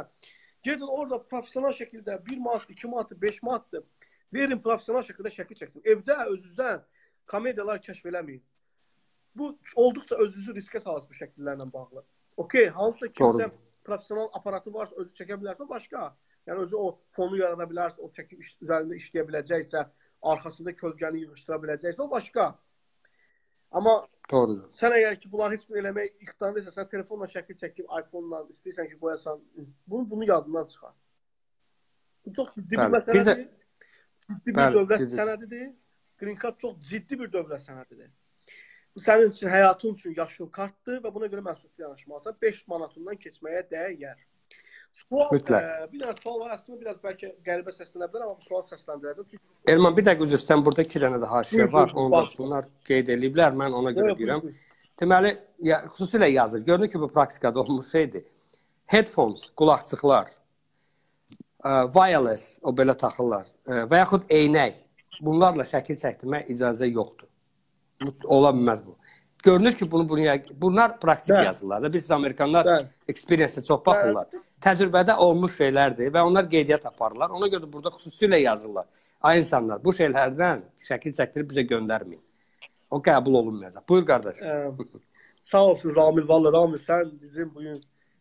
Gedin orada professional şəkildə 1 manat, 2 manat, 5 manatdır. Verin professional şəkildə şəkil çəkin. Evdə özünüzdən komediyalar kəşf eləməyin. Bu olduqca özünüzü riskə salırsınız bu şəkillərlə bağlı. Okay, hansısa kimsə professional aparatı varsa, özü çəkə bilərsə başqa. Yəni özü o fonu yarada bilərsə, o çəkib iş, üzərində işləyə biləcəksə, arxasında kölgəni yığışdıra biləcəksə, o başqa. Amma Doğrudur. sən əgər ki, bunları heç bir eləmək iqtidarındaysan, sən telefonla şəkil çəkib, iPhone-la istəyirsən ki, qoyasan, bunu bunu yadından çıxar. Bu çox ciddi bir məsələdir. Bir də ciddi bir bəli, dövlət ciddi. sənədidir. Green card çox ciddi bir dövlət sənədidir. Bu sənin üçün, həyatın üçün yaşıl kartdır və buna görə məsuliyyətli yanaşmalısan. 5 manatından keçməyə dəyər. Sual, Mütləq. Ə, bir dənə sual var. Əslində biraz bəlkə qəribə səslənə bilər, amma sual səsləndirəcəm. Çünki Elman bir dəqiqə üzr istəyirəm. Burada 2 dənə də haşiyə var. Onlar bunlar qeyd ediliblər. Mən ona görə deyirəm. Deməli, ya, xüsusilə yazır. Görünür ki, bu praktikada olmuş şeydir. Headphones, qulaqçıqlar, wireless, o belə taxırlar və yaxud eynək. Bunlarla şəkil çəkdirmək icazə yoxdur. Ola bilməz bu. Görünür ki, bunu bunu bunlar praktik Bəli. yazırlar. Biz Amerikanlar experience-ə çox baxırlar. Bəli. Təcrübədə olmuş şeylərdir və onlar qeydiyyat aparırlar. Ona görə də burada xüsusilə yazırlar. Ay insanlar, bu şeylərdən şəkil çəkdirib bizə göndərməyin. O qəbul olunmayacaq. Buyur qardaş. Ə, sağ olsun Ramil. Vallahi Ramil sən bizim bu gün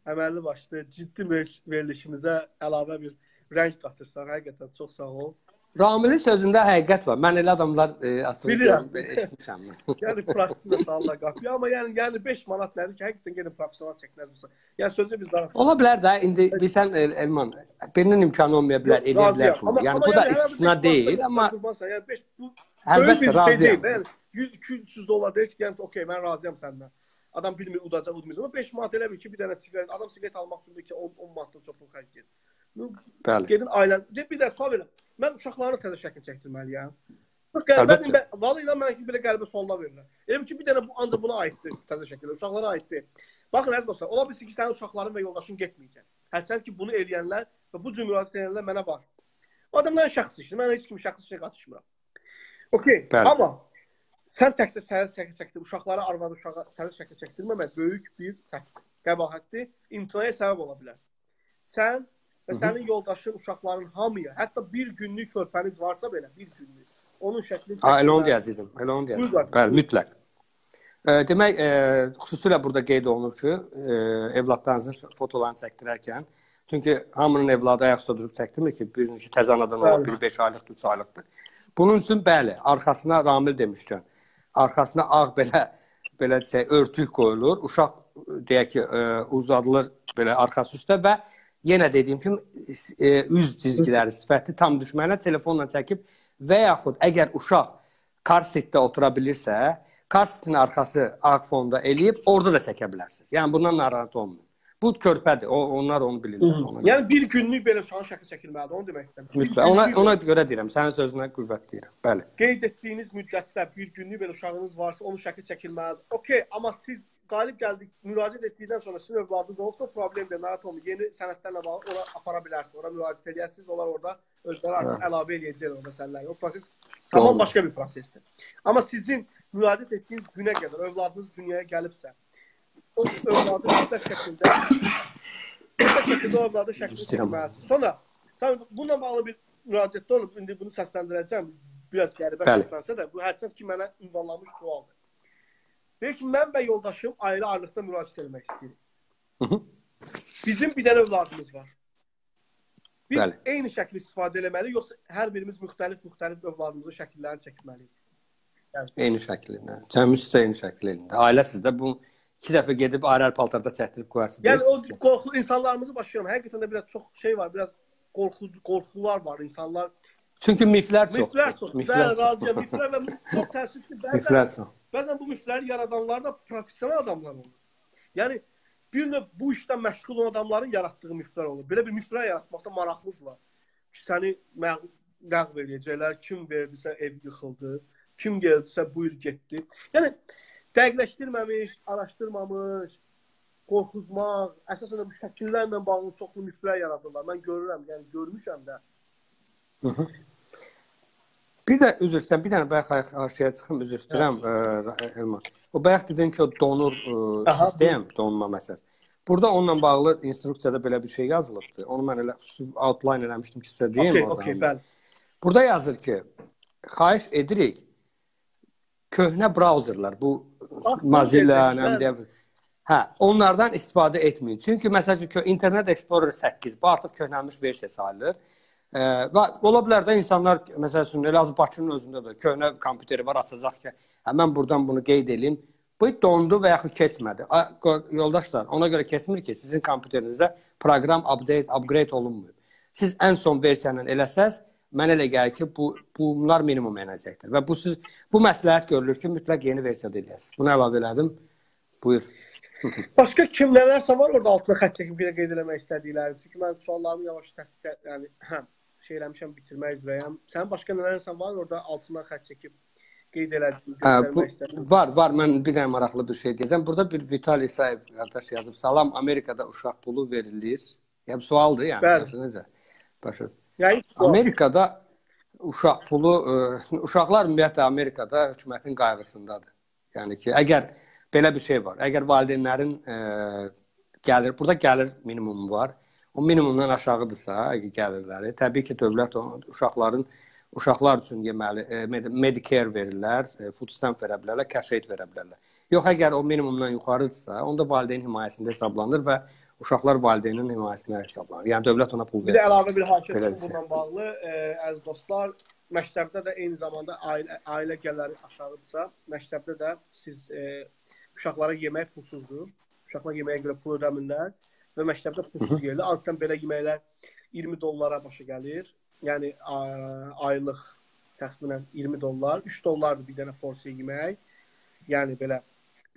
əməlli başlı ciddi verilişimizə əlavə bir rəng qatırsan. Həqiqətən çox sağ ol. Ramilin sözündə həqiqət var. Mən elə adamlar e, asılı eşitmişəm. yəni praktiklə salla qapıya, amma yəni yəni 5 manat nədir ki, həqiqətən gedib professional çəkməlisən. Yəni sözü biz daha Ola bilər də indi bilsən Elman birinin imkanı olmaya bilər, edə bilər. Amma, yəni bu da yəni, istisna deyil, amma yəni 5 bu əlbəttə razıyam. Yəni 100-200 dollar deyir ki, yəni okey, mən razıyam səndən. Adam bilmir udacaq, udmayacaq. Amma 5 manat elə bil ki, bir dənə siqaret, adam siqaret almaq üçün ki 10 10 manatdan çox pul xərcləyir. Bəli. Gedin ailən, bir də sual verin. Mən uşaqların təzə şəkil çəkdirməliyəm. Bax, qəlbə, vallahi ilə mənə ki, belə qəlbə suallar verirlər. Elə ki, bir dənə bu ancaq buna aiddir təzə şəkil, uşaqlara aiddir. Baxın, əziz dostlar, ola bilsin ki, sənin uşaqların və yoldaşın getməyəcək. Hərçənd ki, bunu eləyənlər və bu cür müraciət edənlər mənə var. O adamların şəxsi işdir. Mən heç kim şəxsi işə qatışmıram. Okay, Bəli. amma sən təkcə səhər şəkil çəkdir, uşaqlara, arvadı uşağa səhər şəkil çəkdirməmək böyük bir. Qəbahətdir, imtinaya səbəb ola bilər. Sən və sənin yoldaşın, uşaqların hamıya, hətta bir günlük körpəniz varsa belə, bir günlük, onun şəklini Ha, elə onu deyəcəydim. Elə onu deyəcəydim. Bəli, mütləq. E, demək, e, xüsusilə burada qeyd olunur ki, e, evladlarınızın fotolarını çəkdirərkən, çünki hamının evladı ayaq üstə durub çəkdirmir ki, birini ki, təzə anadan olur, biri 5 aylıqdır, 3 aylıqdır. Bunun üçün bəli, arxasına Ramil demişkən, arxasına ağ belə belə desək, örtük qoyulur. Uşaq deyək ki, ə, uzadılır belə arxası üstə və yenə dediyim kimi e, üz cizgiləri sifəti tam düşməyinə telefonla çəkib və yaxud əgər uşaq kar sitdə otura bilirsə, kar sitin arxası ağ fonda eləyib orada da çəkə bilərsiniz. Yəni bundan narahat olmayın. Bu körpədir. O onlar onu bilirlər. Ona yəni bir günlük belə uşağın şəkli çəkilməlidir. Onu demək istəmirəm. Mütləq. Ona ona görə deyirəm. Sənin sözünə qüvvət deyirəm. Bəli. Qeyd etdiyiniz müddətdə bir günlük belə uşağınız varsa, onun şəkli çəkilməlidir. Okay, amma siz qalib gəldik, müraciət etdikdən sonra sizin övladınız olsa problemdir, narahat olmayın. Yeni sənədlərlə bağlı ora apara bilərsiniz. Ora müraciət edərsiniz, onlar orada özləri artıq əlavə edəcəklər o məsələləri. O proses tamam başqa bir prosesdir. Amma sizin müraciət etdiyiniz günə qədər övladınız dünyaya gəlibsə, o övladı mütləq şəkildə mütləq şəkildə o övladı şəklini çəkməlisiniz. Sonra sən bununla bağlı bir müraciətdə olub, indi bunu səsləndirəcəm. Biraz qəribə səslənsə də, bu hərçənd ki, mənə ünvanlanmış sualdır. Deyir ki, mən və yoldaşım ailə ayrılıqda müraciət etmək istəyirik. Bizim bir dənə övladımız var. Biz Bəli. eyni şəkli istifadə eləməli, yoxsa hər birimiz müxtəlif-müxtəlif övladımızın şəkillərini çəkməliyik? Yəni, eyni şəkildə. Cəmisi də eyni şəkildə. Ailə sizdə bu iki dəfə gedib ayrı paltarda çəkdirib qoyarsınız. Yəni o qorxu insanlarımızı başlayıram. Həqiqətən də biraz çox şey var, biraz qorxu qorxular var insanlar. Çünki miflər çox. Miflər çox. Miflər çox. Razıyam. Miflər və çox təəssüflü. Miflər çox. Bəzən bu mifləri yaradanlar da professional adamlar olur. Yəni bir növ bu işdən məşğul olan adamların yaratdığı miflər olur. Belə bir miflər yaratmaqda maraqlıdırlar. Ki səni ləğv edəcəklər, kim verdisə ev yıxıldı, kim gəldisə bu il getdi. Yəni dəqiqləşdirməmiş, araşdırmamış, qorxuzmaq, əsasən bu şəkillərlə bağlı çoxlu miflər yaradırlar. Mən görürəm, yəni görmüşəm də. Hı -hı. Bir də üzr istəyirəm, bir dənə bayaq aşağıya çıxım, üzr istəyirəm e, Elman. O bayaq dedin ki, o donur ə, e, sistem, donma məsələsi. Burada onunla bağlı instruksiyada belə bir şey yazılıbdı. Onu mən elə outline eləmişdim ki, sizə deyim okay, oradan. Okay, bəli. Burada yazır ki, xahiş edirik köhnə brauzerlər, bu Mozilla, nə bilim, hə, onlardan istifadə etməyin. Çünki məsəl üçün Internet Explorer 8 bu artıq köhnəlmiş versiya sayılır. Ə, və ola bilər də insanlar məsəl üçün elə az Bakının özündə də köhnə kompüteri var açacaq ki, hə mən burdan bunu qeyd eləyim. Bu dondu və yaxud keçmədi. Yoldaşlar, ona görə keçmir ki, sizin kompüterinizdə proqram update, upgrade olunmuyor. siz ən son versiyanı eləsəz, mənə elə gəlir ki, bu bunlar minimum mənəcəkdir və bu siz bu məsləhət görülür ki, mütləq yeni versiyada eləyəsiniz. Bunu əlavə elədim. Buyur. Başqa kimlərsə var orada altına xətt çəkib bir qeyd eləmək istədikləri. Çünki mən suallarımı yavaş təsdiq yəni hə şey eləmişəm bitirmək üzrəyəm. Sənin başqa nələrsə var orada altına xətt çəkib qeyd elədiyin, göstərmək istədim. Var, var. Mən bir dənə maraqlı bir şey deyəcəm. Burada bir Vital İsayev qardaş yazıb. Salam, Amerikada uşaq pulu verilir. Yəni sualdır, yəni Bəli. necə? Başa. Yəni Amerikada uşaq pulu, ə, uşaqlar ümumiyyətlə Amerikada hökumətin qayğısındadır. Yəni ki, əgər belə bir şey var. Əgər valideynlərin ə, gəlir, burada gəlir minimumu var. O minimumdan aşağıdırsa gəlirləri, təbii ki, dövlət uşaqların uşaqlar üçün yeməli e, Medicare verirlər, e, food stamp verə bilərlər, cash aid verə bilərlər. Yox, əgər o minimumdan yuxarıdırsa, onda valideyn himayəsində hesablanır və uşaqlar valideynin himayəsində hesablanır. Yəni dövlət ona pul verir. Bir də əlavə bir hakimiyyət bununla bağlı, e, əziz dostlar, məktəbdə də eyni zamanda ailə ailə gəliri aşağıdırsa, məktəbdə də siz e, uşaqlara yemək pulsuzdur. Uşaqlar yeməyə görə pul ödəmirlər və məktəbdə pulsuz yerilir. Adətən belə yeməklər 20 dollara başa gəlir. Yəni aylıq təxminən 20 dollar, 3 dollardır bir dənə porsiya yemək. Yəni belə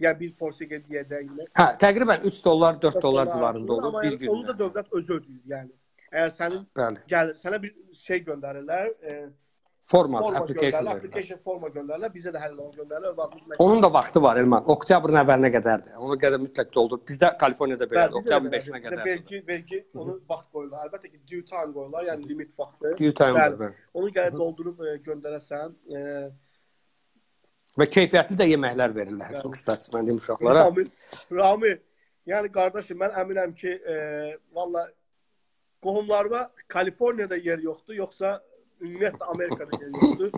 yəni bir porsiya yeyəcək yemək. Hə, təqribən 3 dollar, 4 dollar civarında olur bir gün. Onu da dövlət özü ödəyir, yəni. Əgər sənin Bəli. gəlir, sənə bir şey göndərirlər, e, Forma, application, application forma göndərirlər. Bizə də həll olun göndərirlər. Onun da vaxtı var Elman. Oktyabrın əvvəlinə qədərdir. Ona qədər mütləq doldur. Bizdə Kaliforniyada belədir. Oktyabrın 5-nə qədər. Belki belki onu vaxt qoyurlar. Əlbəttə ki, due time qoyurlar, yəni limit vaxtı. Due time bəli. Onu gəlib doldurub e, göndərəsən. E, və keyfiyyətli də yeməklər verirlər. Çox deyim uşaqlara. Rami, Rami, yəni qardaşım mən əminəm ki, e, valla qohumlarıma Kaliforniyada yer yoxdur, yoxsa ümumiyyətlə Amerikada yer yoxdur.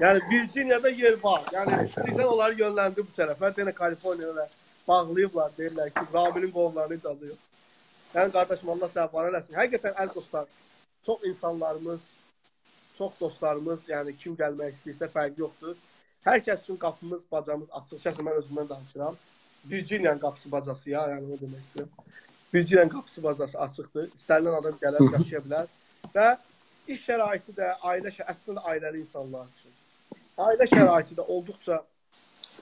Yəni Virginiyada yer var. Yəni birdən onları yönləndi bu tərəfə. Yenə Kaliforniyada bağlayıblar. Deyirlər ki, Ramilin qovlarını dadı yox. Yəni qardaşım Allah sənə var eləsin. Həqiqətən əziz dostlar, çox insanlarımız, çox dostlarımız, yəni kim gəlmək istəyirsə fərqi yoxdur. Hər kəs üçün qapımız, bacamız açıq. Şəxsən mən özümdən danışıram. Virginiyanın qapısı bacası ya, yəni onu demək istəyirəm. Virginiyanın qapısı bacası açıqdır. İstənilən adam gələr, yaşaya bilər və iş şəraiti də ailə əslində ailəli insanlar üçün. Ailə şəraiti də olduqca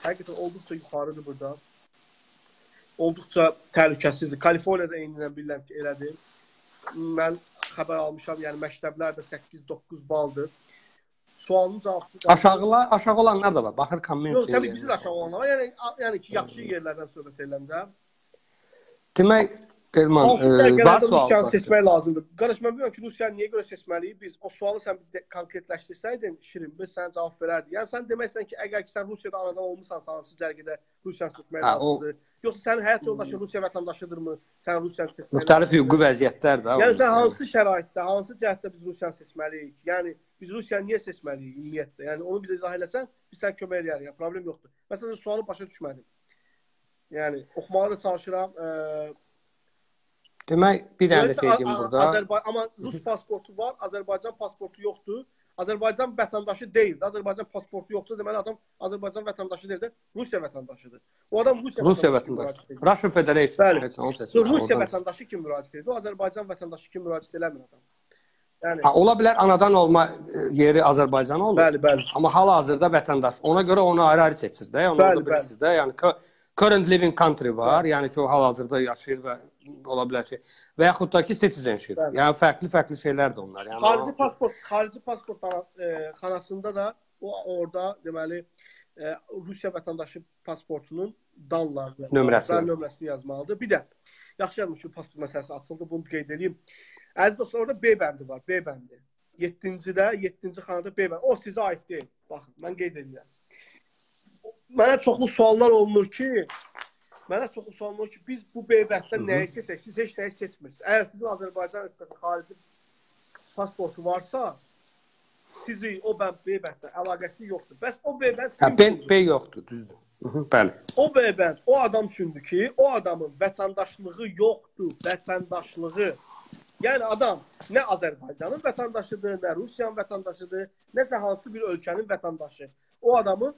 həqiqətən olduqca yuxarıdır burada. Olduqca təhlükəsizdir. Kaliforniyada eynən bilirəm ki, elədir. Mən xəbər almışam, yəni məktəblər də 8-9 baldır. Sualın cavabı aşağılar, aşağı olanlar da var. Baxır komment. Yox, təbii bizim aşağı olanlar var. Yəni yəni ki, yaxşı yerlərdən söhbət eləndə. Demək Elman, e, var sual. Rusiyanı seçmək lazımdır. Qardaş, mən bilmirəm ki, Rusiyanı niyə görə seçməliyik? Biz o sualı sən konkretləşdirsəydin, Şirin, biz sənə cavab verərdik. Yəni sən deməksən ki, əgər ki sən Rusiyada anadan olmusan, hansı cərgədə Rusiyanı seçmək lazımdır? Yoxsa sənin həyat yoldaşın Rusiya vətəndaşıdırmı? Sən Rusiyanı seçmək Müxtəlif hüquqi vəziyyətlər də. Yəni sən hansı şəraitdə, hansı cəhətdə biz Rusiyanı seçməliyik? Yəni biz Rusiyanı niyə seçməliyik ümumiyyətlə? Yəni onu bizə izah eləsən, biz sənə kömək edərik. Yəni problem yoxdur. Məsələn, sualı başa düşmədim. Yəni oxumağa da çalışıram. Ə, Demək, bir dənə də şey deyim burada. Azərbaycan amma Rus pasportu var, Azərbaycan pasportu yoxdur. Azərbaycan vətəndaşı deyil. Azərbaycan pasportu yoxdur deməli adam Azərbaycan vətəndaşı deyil də Rusiya vətəndaşıdır. O adam Rusiya Rusiya vətəndaşı. Russian Federation. Bəli. Onu seçir. Rusiya vətəndaşı kimi müraciət edir. O Azərbaycan vətəndaşı kimi müraciət eləmir adam. Yəni ha, ola bilər anadan olma e, yeri Azərbaycan olur. Bəli, bəli. Amma hal-hazırda vətəndaş. Ona görə onu ayrı-ayrı seçir də. Onu bəli, da bilirsiniz də. Yəni current living country var. Yəni ki, o hal-hazırda yaşayır və ola bilər ki, və yaxud da ki citizenship. Bəli. Yəni fərqli-fərqli şeylərdir onlar. Yəni xarici pasport, xarici pasport e, xanasında da o orada deməli e, Rusiya vətəndaşı pasportunun danla nömrəsi, nömrəsini yazmalıdır. Bir də yaxşı yazmış ki, pasport məsələsi açıldı, bunu qeyd edeyim. Əziz dostlar, orada B bəndi var, B bəndi. 7-cidə, 7-ci xanada B bəndi. O sizə aid deyil. Baxın, mən qeyd edirəm. Mənə çoxlu suallar olunur ki, Mənə çox suallar ki, biz bu beybənddən nəyi seçək? Siz heç nəyi seçmirsiniz. Əgər sizin Azərbaycan Respublikası xarici pasportu varsa, sizi o beybəndlə əlaqəsi yoxdur. Bəs o beybənd Hə, B, B yoxdur, düzdür. Bəli. O beybənd o adam üçündür ki, o adamın vətəndaşlığı yoxdur, vətəndaşlığı. Yəni adam nə Azərbaycanın vətəndaşıdır, nə Rusiyanın vətəndaşıdır, nəsə hansı bir ölkənin vətəndaşı. O adamın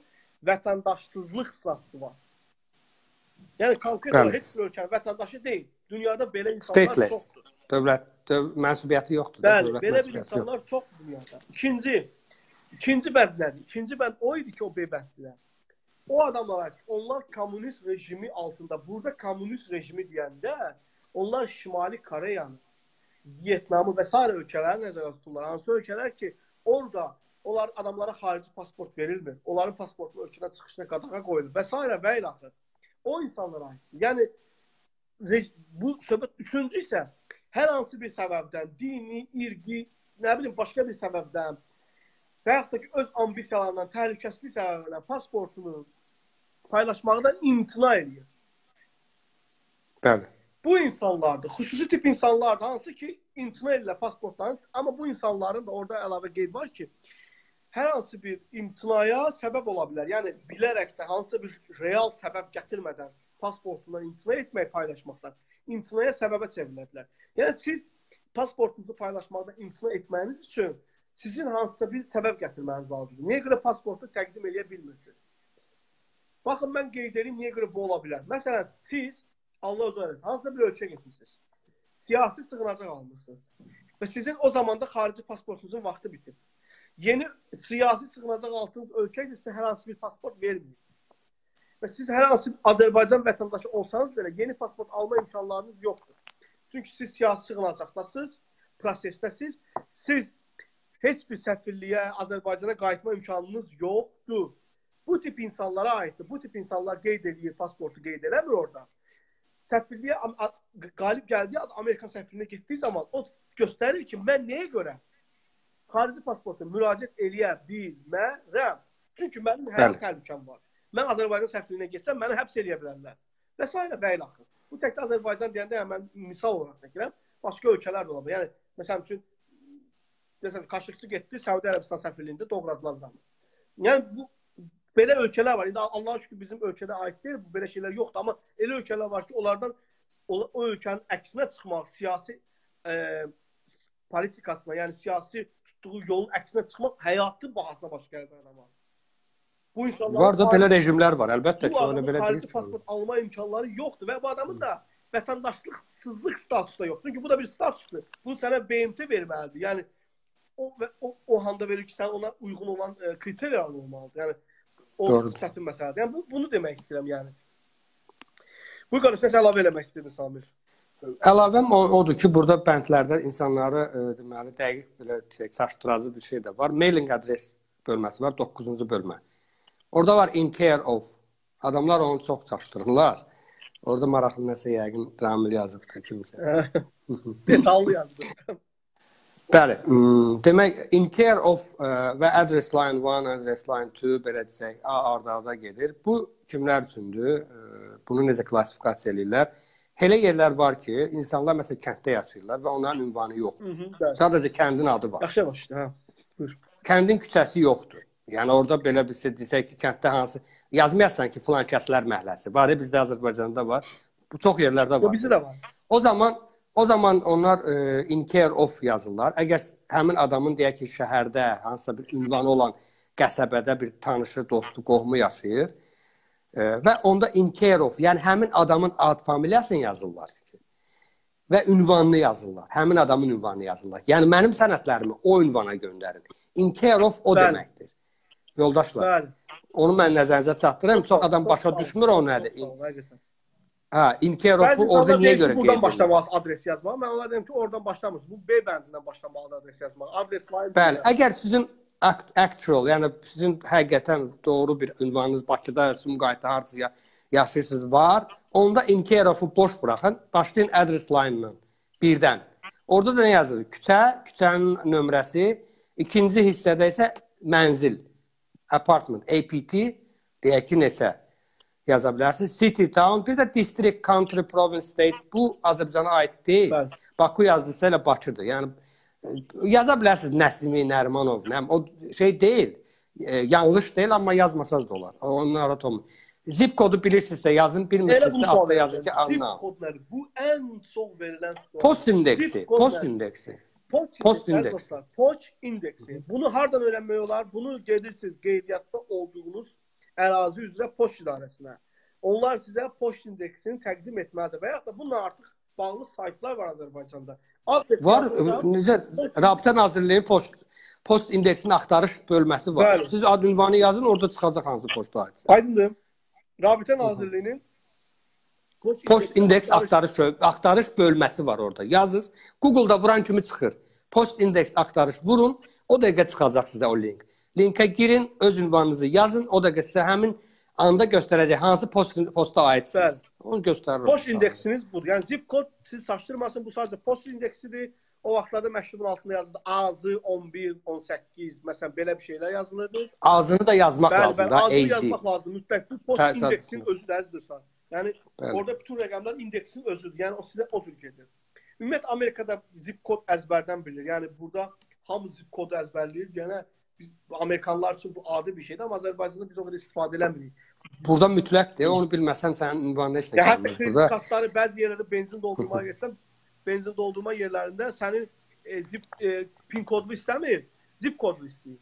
vətəndaşsızlıq statusu var. Yəni konkret olaraq heç bir ölkənin vətəndaşı deyil. Dünyada belə insanlar Stateless. çoxdur. Dövlət döv mənsubiyyəti yoxdur. Bəli, dövlət belə bir insanlar yox. çox dünyada. İkinci, ikinci bənd nədir? İkinci bənd o idi ki, o B bəndilər. O adamlar, onlar kommunist rejimi altında, burada kommunist rejimi deyəndə, onlar Şimali Koreyanı, Vyetnamı və s. ölkələri nəzərə tuturlar. Hansı ölkələr ki, orada onlar adamlara xarici pasport verilmir. Onların pasportu ölkədən çıxışına qadağa qoyulur və s. və ilaxır. O insanlara aiddir. Yəni bu söhbət üçüncü isə hər hansı bir səbəbdən, dini, irqi, nə bilim başqa bir səbəbdən və yaxud da ki öz ambisiyalarından, təhlükəsizlik səbəbindən pasportunu paylaşmaqdan imtina edir. Bəli. Bu insanlardır, xüsusi tip insanlardır, hansı ki imtina edirlər pasportdan, amma bu insanların da orada əlavə qeyd var ki, hər hansı bir imtinaya səbəb ola bilər. Yəni bilərək də hansısa bir real səbəb gətirmədən pasportundan imtina etmək, paylaşmaqdan imtinaya səbəbə çevrilə bilər. Yəni siz pasportunuzu paylaşmaqdan imtina etməyiniz üçün sizin hansısa bir səbəb gətirməniz lazımdır. Niyə görə pasportu təqdim edə bilmirsiniz? Baxın mən qeyd edim niyə görə bu ola bilər. Məsələn, siz Allah özü öyrət, hansısa bir ölkə getmisiniz. Siyasi sığınacaq almısınız. Və sizin o zamanda xarici pasportunuzun vaxtı bitib. Yeni siyasi sığınacaq aldığınız ölkə isə hər hansı bir pasport vermir və siz hər hansı Azərbaycan vətəndaşı olsanız belə yeni pasport alma imkanlarınız yoxdur. Çünki siz siyasi sığınacaqdasınız, prosesdəsiz. Siz heç bir səfirliyə, Azərbaycana qayıtma imkanınız yoxdur. Bu tip insanlara aiddir. Bu tip insanlar qeyd edir, pasportu qeyd eləmir orada. Səfirliyə qalib gəldiyi Amerikan səfirinə getdiyi zaman o göstərir ki, mən nəyə görə xarici pasporta müraciət eləyə bilmərəm. Çünki mənim həyat təhlükəm var. Mən Azərbaycan səfirliyinə getsəm məni həbs eləyə bilərlər. Və s. və ilə axır. Bu təkcə Azərbaycan deyəndə yəni mən misal olaraq çəkirəm. Başqa ölkələr də ola bilər. Yəni məsəl üçün məsələn Kaşıqçı getdi Səudi Ərəbistan səfirliyində doğradılar adamı. Yəni bu belə ölkələr var. İndi Allah'a şükür bizim ölkədə aid deyil, bu belə şeylər yoxdur, amma elə ölkələr var ki, onlardan o, o ölkənin əksinə çıxmaq, siyasi e, politikasına, yəni siyasi tutduğu yolun əksinə çıxmaq həyatı bahasına baş gəlir adama. Bu insanlar var da belə rejimlər var, əlbəttə ki, ona belə deyil. pasport alma imkanları yoxdur və bu adamın da vətəndaşlıqsızlıq statusu da yoxdur. Çünki bu da bir statusdur. Bu sənə BMT verməlidir. Yəni o o, o handa verir ki, sən ona uyğun olan e, kriteriyalar olmalıdır. Yəni o Doğrudur. çətin məsələdir. Yəni bu bunu demək istəyirəm, yəni. Bu qarşı sən əlavə eləmək istəyirdin Samir. Əlavəm o, odur ki, burada bəndlərdə insanları e, deməli dəqiq belə şey, çaşdırıcı bir şey də var. Mailing adres bölməsi var, 9-cu bölmə. Orada var in care of. Adamlar onu çox çaşdırırlar. Orada maraqlı nəsə yəqin Ramil yazıbdı kimsə. Detallı yazdı. Bəli. Demək in care of ə, və address line 1, address line 2 belə desək, arda-arda gedir. Bu kimlər üçündür? Bunu necə klassifikasiya eləyirlər? Elə yerlər var ki, insanlar məsələn kənddə yaşayırlar və onların ünvanı yoxdur. Sadəcə kəndin adı var. Yaxşı başdı, hə. Buyur. Kəndin küçəsi yoxdur. Yəni orada belə bir şey desək ki, kənddə hansı yazmayasan ki, filan kəslər məhəlləsi. Var, bizdə Azərbaycanda var. Bu çox yerlərdə var. Bizdə də var. O zaman o zaman onlar e, in care of yazırlar. Əgər həmin adamın deyək ki, şəhərdə hansısa bir ünvanı olan qəsəbədə bir tanışı, dostu, qohumu yaşayır e, və onda in care of, yəni həmin adamın ad familiyasını yazırlar və ünvanını yazırlar. Həmin adamın ünvanını yazırlar. Yəni mənim sənədlərimi o ünvana göndərin. In care of o Bəli. deməkdir. Yoldaşlar. Bəli. Onu mən nəzərinizə çatdırıram. Çox adam başa düşmür o nədir. Hə, Inkerofu orada niyə görə qeyd Buradan başlamaq adres yazmaq. Mən onlara deyim ki, oradan başlamırsınız. Bu B bəndindən başlamalıdır adres yazmaq. Adres line. Bəli, əgər sizin actual, yəni sizin həqiqətən doğru bir ünvanınız Bakıda, Sumqayıtda harcıya yaşayırsınız var, onda Inkerofu boş buraxın. Başlayın adres line-dan. Birdən. Orada da nə yazır? Küçə, küçənin nömrəsi, ikinci hissədə isə mənzil apartment, APT deyək ki, neçə yaza bilərsiniz. City, town, bir də district, country, province, state. Bu Azərbaycana aid deyil. Bəli. Baku yazdısa elə Bakıdır. Yəni yaza bilərsiniz Nəslimi Nərimanov, nə o şey deyil. E, yanlış deyil, amma yazmasaz da olar. Onun narahat olmayın. Zip kodu bilirsinizsə yazın, bilmirsinizsə altda yazın ki, anla. Zip kodları bu ən çox verilən post indeksi, post indeksi. Poç, Post indeks. Poç indeksi. Bunu hardan öğrenmək olar? Bunu gedirsiniz qeydiyyatda olduğunuz ərazi üzrə poçt idarəsinə. Onlar sizə poçt indeksini təqdim etməlidir və ya da bununla artıq bağlı saytlar var Azərbaycanda. Adres var, necə Rabitə Nazirliyi post post indeksinin axtarış bölməsi var. Bəli. Siz ad ünvanı yazın, orada çıxacaq hansı poçta aidsə. Aydındır. Rabitə Nazirliyinin post, post indeks axtarış axtarış bölməsi var orada. Yazınız. Google-da vuran kimi çıxır. Post indeks axtarış vurun, o dəqiqə çıxacaq sizə o link. Linkə girin, öz ünvanınızı yazın, o dəqiqə sizə həmin anda göstərəcək hansı post posta aidsiniz. Onu göstərir. Post indeksiniz budur. Yəni zip kod siz çaşdırmasın, bu sadəcə post indeksidir. O vaxtlarda məktubun altında yazıldı azı 11, 18, məsələn belə bir şeylər yazılırdı. Azını da yazmaq bəli, lazımdır. Bəli, azını yazmaq lazımdır. Mütləq bu post Təsad indeksin özüdür əzizdir. Yəni bəli. orada bütün rəqəmlər indeksin özüdür. Yəni o sizə o cür gedir. Ümumiyyətlə Amerikada zip kod əzbərdən bilir. Yəni burada hamı zip kodu əzbərləyir. Yəni biz Amerikanlar üçün bu adi bir şeydir, amma Azərbaycanda biz o qədər istifadə eləmirik. Burada mütləqdir. Onu bilməsən sənin ünvanına heç nə gəlmir. Burada kartları bəzi yerlərdə benzin doldurmağa getsən, benzin doldurma yerlərində sənin e, zip e, pin kodlu istəmir, zip kodlu istəyir.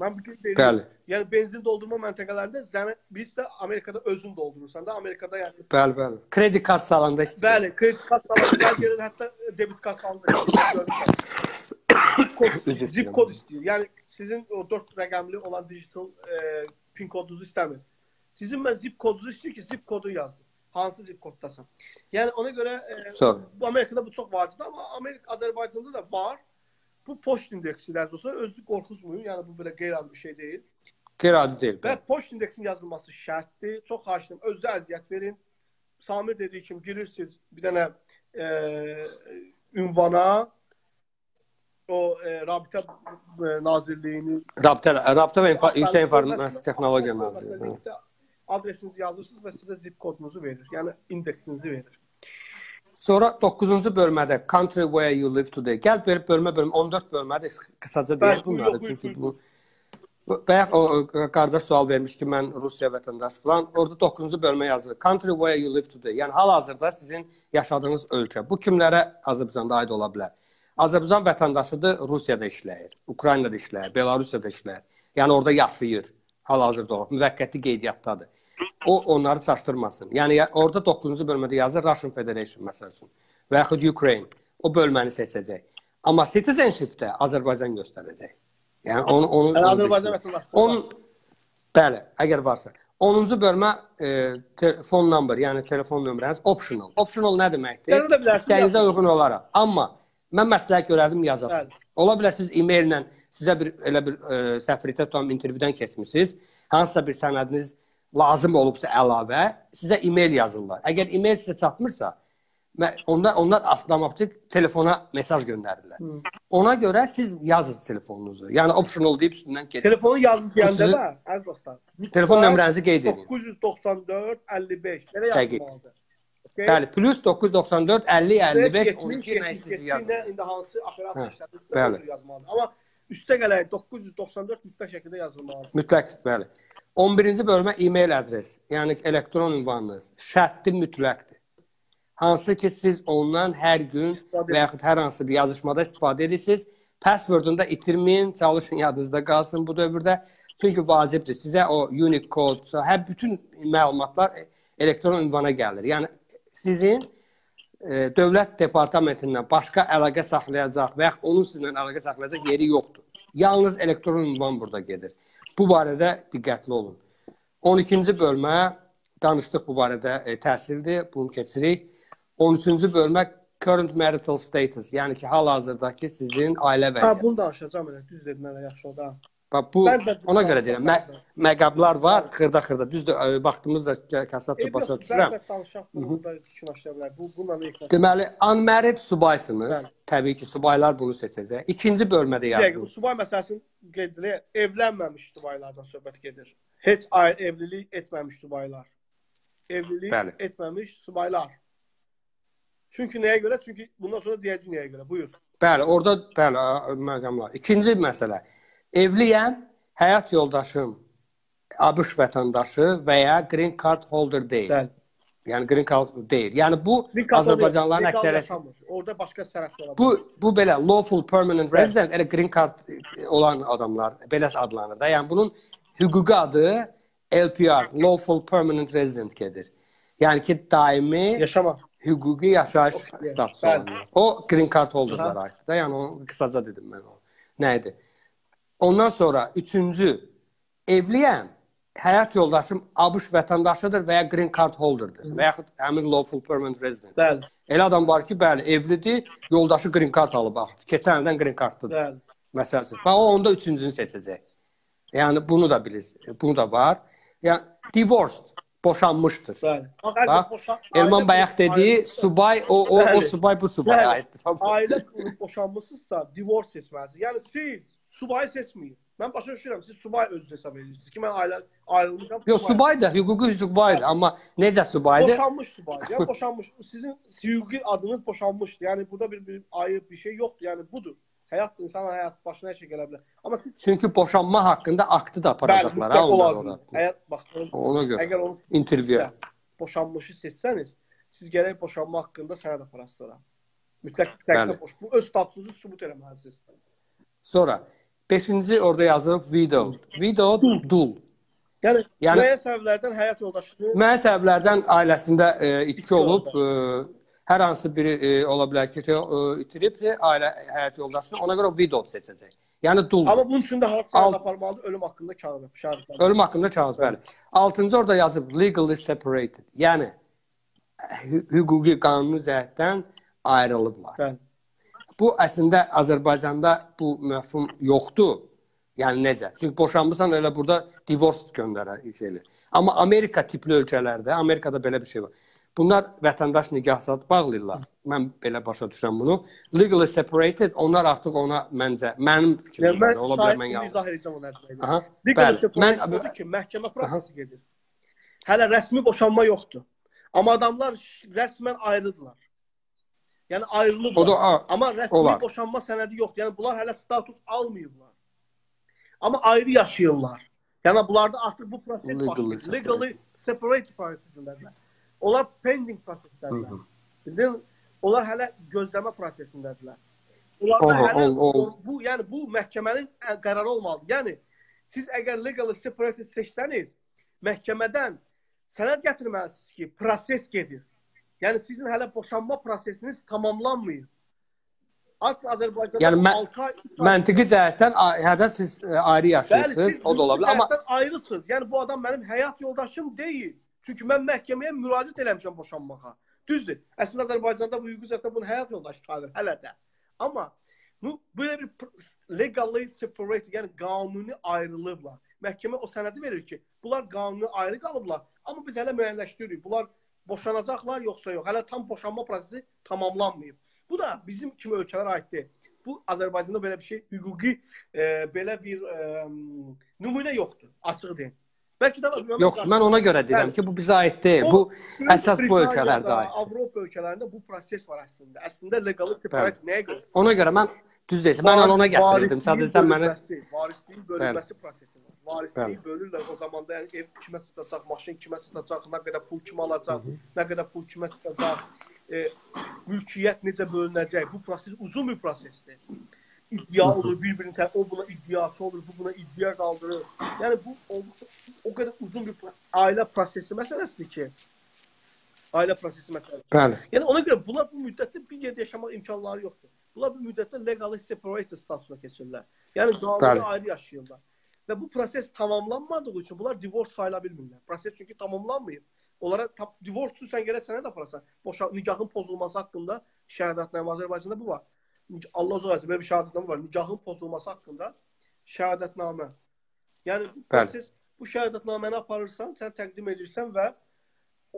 Mən bütün deyirəm. Bəli. Yəni benzin doldurma məntəqələrində sən biz də Amerikada özün doldurursan da Amerikada yəni. Bəli, bəli. Kredi kart salanda istəyir. Bəli, kredi kart salanda bəzi yerlərdə hətta debit kart salanda zip kod istəyir. Yəni sizin o 4 rəqəmli olan digital e, pin kodunuzu istəmir. Sizin mən zip kodunuzu istəyir ki, zip kodu yazın. Hansı zip koddasan. Yəni ona görə e, bu Amerikada bu çox vacibdir, amma Amerika Azərbaycanda da var. Bu poçt indeksi də olsa özü qorxuzmuyun. Yəni bu belə qeyri-adi bir şey deyil. Qeyri-adi deyil. Və poçt indeksinin yazılması şərtdir. Çox xahiş edirəm, özünüzə əziyyət verin. Samir dediyi kimi girirsiniz bir dənə e, ünvana o e, Rabitə e, Nazirliyinin Rabitə Rabitə və Yüksək İnformasiya Texnologiya Nazirliyi adresinizi yazırsınız və sizə zip kodunuzu verir. Yəni indeksinizi verir. Sonra 9-cu bölmədə country where you live today. Gəl bir bölmə bölmə 14 bölmədə qısaca deyək bunları çünki bu Bayaq o qardaş sual vermiş ki, mən Rusiya vətəndaşı falan. Orada 9-cu bölmə yazılır. Country where you live today. Yəni hal-hazırda sizin yaşadığınız ölkə. Bu kimlərə Azərbaycanda aid ola bilər? Azərbaycan vətəndaşıdır, Rusiyada işləyir, Ukraynada işləyir, Belarusiyada işləyir. Yəni orada yaşayır. Hal-hazırda o müvəqqəti qeydiyyatdadır. O onları çaşdırmasın. Yəni orada 9-cu bölmədə yazır Russian Federation məsəl üçün və yaxud Ukraine. O bölməni seçəcək. Amma citizenship-də Azərbaycan göstərəcək. Yəni onu onu yəni, Azərbaycan vətəndaşlığı. Onun bəli, əgər varsa. 10-cu bölmə e, telefon number, yəni telefon nömrəniz optional. Optional nə deməkdir? İstəyinizə uyğun olaraq. Amma mən məsləhət görərdim yazasınız. Ola bilər siz e-maillə sizə bir elə bir e, səfirlikdə tutan intervyudan keçmisiniz. Hansısa bir sənədiniz lazım olubsa əlavə, sizə e-mail yazırlar. Əgər e-mail sizə çatmırsa, onda onlar avtomatik telefona mesaj göndərirlər. Hmm. Ona görə siz yazın telefonunuzu. Yəni optional deyib üstündən keçin. Telefonu yazın deyəndə də, əziz dostlar. Telefon nömrənizi qeyd edin. 994 55. Belə yazmalıdır. Bəli, plus 994 50 55 12 nə istəyirsiniz yazın. İndi hansı operator işlədir, yazmalıdır. Amma üstə gələk 994 mütləq şəkildə yazılmalıdır. Mütləq, bəli. 11-ci bölmə e-mail adres, yəni elektron ünvanınız şərtli mütləqdir. Hansı ki siz ondan hər gün və yaxud hər hansı bir yazışmada istifadə edirsiniz. Passwordunu da itirməyin, çalışın yadınızda qalsın bu dövrdə. Çünki vacibdir. Sizə o unique kod, hər bütün məlumatlar elektron ünvana gəlir. Yəni sizin e, dövlət departamentindən başqa əlaqə saxlayacaq və yaxud onun sizinlə əlaqə saxlayacaq yeri yoxdur. Yalnız elektron ünvan burada gedir. Bu barədə diqqətli olun. 12-ci bölmə danışdıq bu barədə e, təhsildir. Bunu keçirik. 13-cü bölmə current marital status, yəni ki, hal-hazırdakı sizin ailə vəziyyətiniz. Ha, bunu danışacağam elə. Düz dedin elə yaxşı oldu. Bax bu ona görə deyirəm. Mə məqablar var, xırda-xırda. Düzdür, vaxtımız da kəsatdır, başa düşürəm. Bu bununla Deməli, unmarried subaysınız. Təbii ki, subaylar bunu seçəcək. İkinci bölmədə yazılır. Dəqiq, subay məsələsini qeyd edilir. Evlənməmiş subaylardan söhbət gedir. Heç evlilik etməmiş subaylar. Evlilik Bəli. etməmiş subaylar. Çünki nəyə görə? Çünki bundan sonra deyəcək nəyə görə? Buyur. Bəli, orada bəli məqamlar. İkinci məsələ. Evliyəm, həyat yoldaşım ABŞ vətəndaşı və ya green card holder deyil. Bəli. Yəni green card deyil. Yəni bu Azərbaycanlıların əksəriyyəti orada başqa sənəd ola bilər. Bu bu belə lawful permanent resident, elə green card olan adamlar belə adlanır da. Yəni bunun hüquqi adı LPR, lawful permanent resident gedir. Yəni ki, daimi yaşamaq hüquqi yaşayış statusu Bəli. alınır. O green card holderlara aiddir. Yəni onu qısaca dedim mən onu. Nə idi? Ondan sonra üçüncü evliyəm. Həyat yoldaşım ABŞ vətəndaşıdır və ya green card holderdir və yaxud həmin lawful permanent resident. Bəli, Elə adam var ki, bəli, evlidir, yoldaşı green card alıb bax. Keçən ildən green cardlıdır. bəli. Məsələn, bax o onda üçüncünü seçəcək. Yəni bunu da bilirsiniz. Bu da var. Yəni divorced, boşanmışdır. Bəli. Bax, Bax, əgər boşa- Elman bayaq dediyi ailə- subay o o, o Bəli. subay bu subaya Bəli. aiddir. Ailə qurub boşanmısınızsa divorce seçməlisiniz. Yəni siz subayı seçməyin. Mən başa düşürəm, siz subay özünüz hesab edirsiniz ki, mən ailə ayrılmışam. Yox, subay da hüquqi subaydır, amma necə subaydır? Boşanmış subay. Yəni boşanmış. Sizin hüquqi adınız boşanmışdır. Yəni burada bir, bir ayıb bir şey yoxdur. Yəni budur. Həyat insanın həyat başına hər şey gələ bilər. Amma siz Çünki boşanma haqqında aktı da aparacaqlar ha onlar ora. Həyat bax, Ona görə əgər onu intervyu. sizsə, boşanmışı seçsəniz, siz gərək boşanma haqqında sənəd aparasınız. Mütləq sənəd boş. Bu öz statusunuzu sübut etməlisiniz. Sonra 5-ci orada yazılıb widowed. Widowed dul. Yəni, Yəni- müəyyən səbəblərdən həyat yoldaşını Müəyyən səbəblərdən ailəsində e, itki olub, e, hər hansı biri e, ola bilər ki, e, itiribdir ailə həyat yoldaşını, ona görə widowed seçəcək. Yəni dul. Amma bunun üçün də hansı Al- sənəd aparmalıdır? Ölüm haqqında kağız, şahid. Ölüm haqqında kağız, bəli. 6-cı orada yazıb legally separated. Yəni hü- hüquqi qanuni cəhətdən ayrılıblar. Bəli. Bu əslində Azərbaycanda bu məfhum yoxdur. Yəni necə? Çünki boşanmısan elə burada divorce göndərər şeyli. Amma Amerika tipli ölkələrdə, Amerikada belə bir şey var. Bunlar vətəndaş nikah saat bağlayırlar. Mən belə başa düşürəm bunu. Legally separated, onlar artıq ona məncə mənim fikrimdə mən ola bilər mən yanlış. izah edəcəm o nəticəni. Aha. Legal Bəli. separation Mən odur ki, məhkəmə prosesi gedir. Hələ rəsmi boşanma yoxdur. Amma adamlar rəsmən ayrıldılar. Yəni ayrılıblar. o da a, Amma rəsmi olar. boşanma sənədi yoxdur. Yəni bunlar hələ status almayıblar. Amma ayrı yaşayırlar. Yəni bunlarda artıq bu proses Legally başlayır. separated. Legally separated prosesindədirlər. Onlar pending prosesdədirlər. Bildin? Onlar hələ gözləmə prosesindədirlər. Onlarda Aha, hələ ol- ol. o- bu yəni bu məhkəmənin ə- qərarı olmalıdır. Yəni siz əgər legally separated seçsəniz, məhkəmədən sənəd gətirməlisiniz ki, proses gedir. Yəni sizin hələ boşanma prosesiniz tamamlanmayıb. Artıq Azərbaycanda Yəni mən- 6 ay, üç ay- Məntiqi cəhətdən hədəf siz ə, ayrı Bəli, yaşayırsınız, siz o da ola bilər, amma ayrısınız. Yəni bu adam mənim həyat yoldaşım deyil. Çünki mən məhkəməyə müraciət eləmişəm boşanmağa. Düzdür. Əslində Azərbaycanda bu hüquqi cəhətdən bunu həyat yoldaşı sayılır hələ də. Amma bu belə bir legally separated, yəni qanuni ayrılıblar. Məhkəmə o sənədi verir ki, bunlar qanuni ayrı qalıblar, amma biz hələ müəyyənləşdiririk. Bunlar boşanacaqlar yoxsa yox. Hələ tam boşanma prosesi tamamlanmayıb. Bu da bizim kimi ölkələrə aid deyil. Bu Azərbaycanda belə bir şey hüquqi e, belə bir e, nümunə yoxdur, açıq deyim. Bəlkə də yox, mən ona görə deyirəm Bəli. ki, bu bizə aid deyil. O, Bu əsas bu ölkələrdə aid. Avropa ölkələrində bu proses var əslində. Əslində legal separate nəyə görə? Ona görə mən düz deyirsən. Mən onu ona gətirdim. Sadəcə sən bölünməsi, varisliyin bölünməsi prosesi var. Varisliyi bölürlər o zamanda yəni ev kimə tutacaq, maşın kimə tutacaq, nə qədər pul kim alacaq, nə qədər pul kimə tutacaq, e, mülkiyyət necə bölünəcək. Bu proses uzun bir prosesdir. İddia olur, bir-birinin tə- o buna iddiaçı olur, bu buna iddia qaldırır. Yəni bu olduqca o qədər uzun bir ailə prosesi məsələsidir ki, ailə prosesi məsələsidir. bəli. Yəni ona görə bunlar bu müddətdə bir yerdə yaşamaq imkanları yoxdur. Bunlar bu müddətdə legally separated statusuna keçirlər. Yəni qanuni ayrı yaşayırlar. Və bu proses tamamlanmadığı üçün bunlar divorce sayıla bilmirlər. Proses çünki tamamlanmayıb. Onlara tam, divorce üçün sən gərək sənəd aparasan. Boşa nikahın pozulması haqqında şəhadətnamə Azərbaycanda bu var. Allah uzaq etsin, belə bir şəhadətnamə var. Nikahın pozulması haqqında şəhadətnamə. Yəni bu Bəli. proses bu şəhadətnaməni aparırsan, sən təqdim edirsən və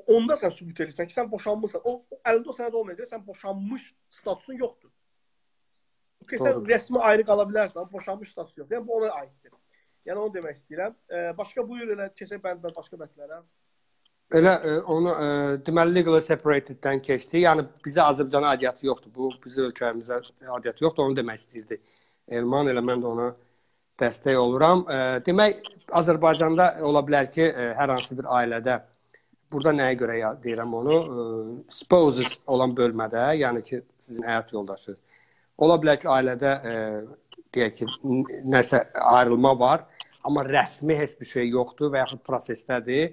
onda sən sübut edirsən ki, sən boşanmısan. O o əlində o sənəd olmayacaq, sən boşanmış statusun yoxdur. Okay, sən rəsmi ayrı qala bilərsən, boşanmış statusu yox. Yəni bu ona aiddir. Yəni onu demək istəyirəm. E, başqa buyur elə keçək bənd başqa bəndlərə. Elə e, onu e, deməli legal separateddən keçdi. Yəni bizə Azərbaycana aidiyyatı yoxdur. Bu bizim ölkəmizə aidiyyatı yoxdur. Onu demək istirdi. Elman elə mən də ona dəstək oluram. E, demək Azərbaycanda ola bilər ki, e, hər hansı bir ailədə burada nəyə görə deyirəm onu? E, spouses olan bölmədə, yəni ki, sizin həyat yoldaşınız. Ola bilər ki, ailədə e, deyək ki, nəsə ayrılma var, amma rəsmi heç bir şey yoxdur və yaxud prosesdədir.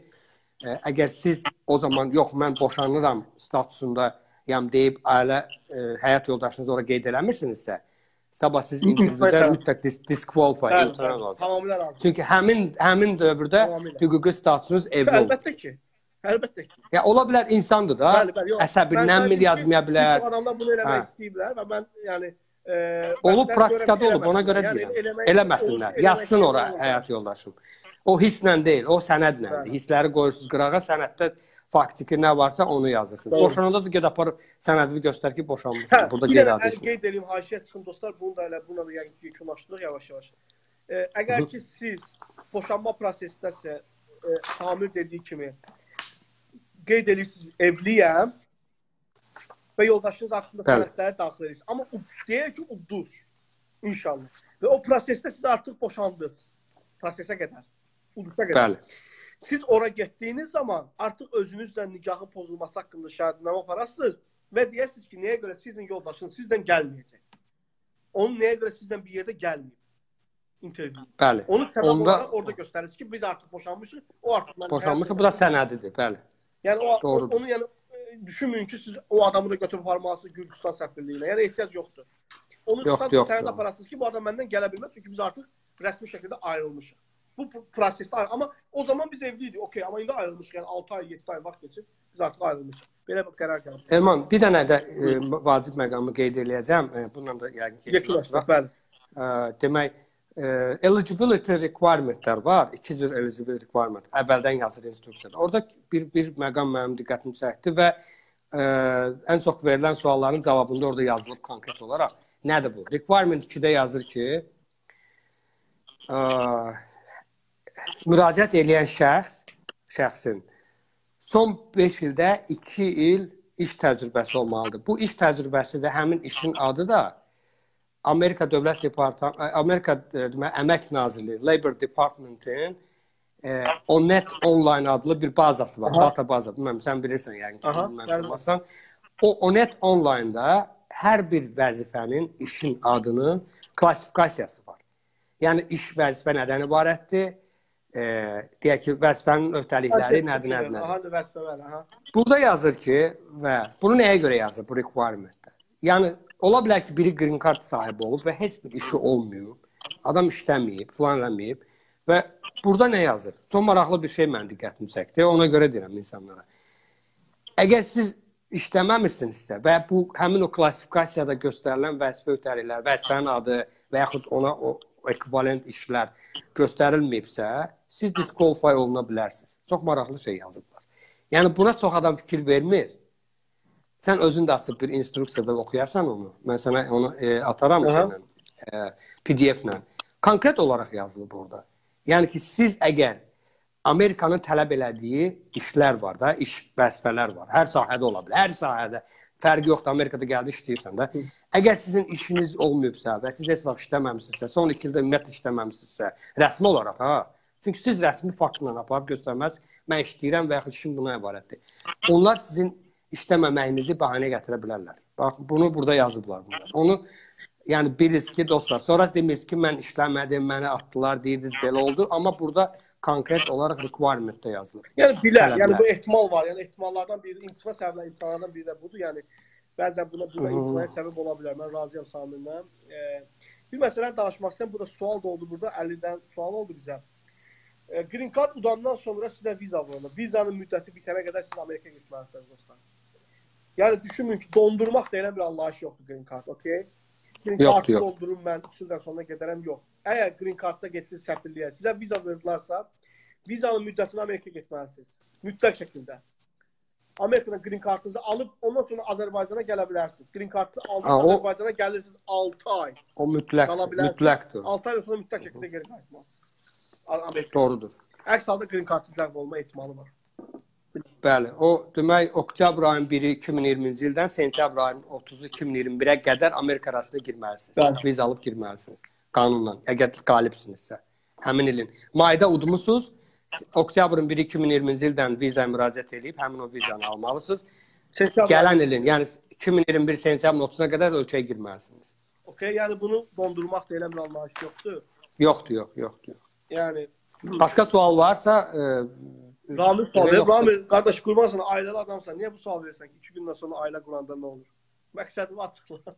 Ə, Əgər siz o zaman yox mən boşanıram statusunda yəni deyib ailə ə, həyat yoldaşınızı ora qeyd eləmirsinizsə, sabah siz intervyuda mütləq dis disqualify imtina olacaqsınız. Tamamilə razı. Çünki həmin həmin dövrdə hüquqi statusunuz evli olur. Əlbəttə ki. Əlbəttə ki. Ya ola bilər insandır da. Bəli, bəli, yox. Əsəbindən mi yazmaya bilər? Çox adamlar bunu eləmək Hə. istəyiblər və mən yəni e, Olub praktikada olub, ona görə yəni, deyirəm. eləmək- Eləməsinlər. eləmək Yazsın ora həyat yoldaşım. O hisslə deyil, o sənədlədir. Hissləri qoyursunuz qırağa, sənəddə faktiki nə varsa onu yazırsınız. Boşananda da get apar sənədini göstər ki, boşanmışsınız. Burada qeyd işləyir. qeyd edeyim, haşiyə çıxın dostlar. Bunu da elə buna da yəni ki, yekunlaşdırıq yavaş-yavaş. E, əgər ki siz boşanma prosesindəsə e, Samir dediyi kimi qeyd edirsiniz evliyəm və yoldaşınız haqqında sənədləri daxil edirsiniz. Amma deyək ki, uduz inşallah. Və o prosesdə siz artıq boşandınız. Prosesə qədər. Uduza qədər. Bəli. Siz ora getdiyiniz zaman artıq özünüzlə nikahın pozulması haqqında şahidnamə apararsınız və deyərsiniz ki, nəyə görə sizin yoldaşınız sizdən gəlməyəcək. Onun nəyə görə sizdən bir yerdə gəlməyib. İntervyu. Bəli. Onu səbəb Onda- olaraq orada göstərirsiniz ki, biz artıq boşanmışıq. O artıq həyatımda- bu da sənədidir, bəli. Yəni o, Doğrudur. onu yəni e, düşünməyin ki, siz o adamı da götürüb aparmalısınız Gürcüstan səfirliyinə. Yəni ehtiyac yoxdur. Onu sadəcə yoxdur. sənəd apararsınız ki, bu adam məndən gələ bilməz çünki biz artıq rəsmi şəkildə ayrılmışıq. Bu pr- prosesdə amma o zaman biz evliydik. Okay, amma indi ayrılmışıq. Yəni 6 ay, 7 ay vaxt keçib biz artıq ayrılmışıq. Belə bir qərar gəldi. Elman, bir dənə də e, vacib məqamı qeyd eləyəcəm. E, bununla da yəqin ki, bəli. Ə, demək ə, eligibility requirementlər var. İki cür eligibility requirement. Əvvəldən yazır instruksiyada. Orada bir bir məqam mənim diqqətimi çəkdi və ə, ən çox verilən sualların cavabında orada yazılıb konkret olaraq nədir bu? Requirement 2-də yazır ki, ə, müraciət edən şəxs, şəxsin son 5 ildə 2 il iş təcrübəsi olmalıdır. Bu iş təcrübəsi də həmin işin adı da Amerika Dövlət Departamentı, Amerika e, demək Əmək Nazirliyi, Labor Department-in e, Onet Online adlı bir bazası var, Aha. data baza. Bilmirəm sən bilirsən yəqin ki, bilməsən. O Onet Online-da hər bir vəzifənin işin adının klassifikasiyası var. Yəni iş vəzifə nədən ibarətdir? E, deyək ki, vəzifənin öhdəlikləri nədir, nədir, nədir? Aha, vəzifələr, aha. Burada yazır ki, və bunu nəyə görə yazır bu requirement-də? Yəni ola bilər ki, biri green card sahibi olub və heç bir işi olmayıb. Adam işləməyib, falan eləməyib və burada nə yazır? Çox maraqlı bir şey mənim diqqətimi çəkdi. Ona görə deyirəm insanlara. Əgər siz işləməmisinizsə və bu həmin o klassifikasiyada göstərilən vəzifə öhdəlikləri, vəzifənin adı və yaxud ona o ekvivalent işlər göstərilməyibsə, siz disqualify oluna bilərsiniz. Çox maraqlı şey yazıblar. Yəni buna çox adam fikir vermir. Sən özün də açıb bir instruksiyada oxuyarsan onu. Mən sənə onu e, ataram sənə e, PDF-lə. Konkret olaraq yazılıb orada. Yəni ki, siz əgər Amerikanın tələb elədiyi işlər var da, iş vəzifələr var. Hər sahədə ola bilər. Hər sahədə fərqi yoxdur. Amerikada gəldi işləyirsən də. Əgər sizin işiniz olmayıbsa və siz heç vaxt işləməmisinizsə, son 2 ildə ümumiyyətlə işləməmisinizsə, rəsmi olaraq ha. Çünki siz rəsmi faktla aparıb göstərməz, mən işləyirəm və yaxud işim buna ibarətdir. Onlar sizin işləməməyinizi bəhanə gətirə bilərlər. Bax, bunu burada yazıblar bunlar. Onu yəni bilirsiniz ki, dostlar, sonra demirsiniz ki, mən işləmədim, məni atdılar, deyirdiniz belə oldu, amma burada konkret olaraq requirement-də yazılır. Yəni bilər, Tələblər. yəni bu ehtimal var. Yəni ehtimallardan biri, imtina səbəbləri imtahanlardan biri də budur. Yəni bəzən buna bu da Mhm. imtinaya səbəb ola bilər. Mən razıyam Samirlə. E, bir məsələ danışmaq istəyirəm. Bu da sual da oldu burada. 50-dən sual oldu bizə. E, Green Card udandan sonra sizə viza verirlər. Vizanın müddəti bitənə qədər siz Amerikaya getməlisiniz dostlar. Yəni düşünün ki, dondurmaq da elə bir anlayış yoxdur Green Card, okay? Green Yoxdur, Card yox. doldurum mən 3 ildən sonra gedərəm, yox. Əgər Green Cardda getdiniz səfirliyə, sizə viza verdilər vizanın müddətini Amerikaya getməlisiniz. Mütləq şəkildə. Amerikadan Green Cardınızı alıb ondan sonra Azərbaycana gələ bilərsiniz. Green Cardı aldınız, Ha, o- Azərbaycana gəlirsiniz 6 ay. O mütləq, Qala bilərsiniz. mütləqdir. 6 ay sonra mütləq şəkildə geri qayıtmalısınız. Amerika. Doğrudur. Əks halda Green Cardın ləğv olma ehtimalı var. Bəli, o demək oktyabr ayının 1-i 2020-ci ildən sentyabr ayının 30-u 2021-ə qədər Amerika arasında girməlisiniz. Bəli. Viza alıb girməlisiniz qanunla, əgər qalibsinizsə. Həmin ilin mayda udmusunuz, oktyabrın 1-i 2020-ci ildən vizaya müraciət edib həmin o vizanı almalısınız. Sentyabr Gələn ilin, yəni 2021 sentyabrın 30-una qədər ölkəyə girməlisiniz. Okay, yəni bunu dondurmaq da elə bir anlayış yoxdur. Yoxdur, yox, yoxdur. yox. Yəni Başqa sual varsa, Ramil sual verir. Ramil, qardaş, qurbansan, ailəli adamsan. Niyə bu sual verirsən ki, iki gündən sonra ailə quranda nə olur? Məqsədini açıqla.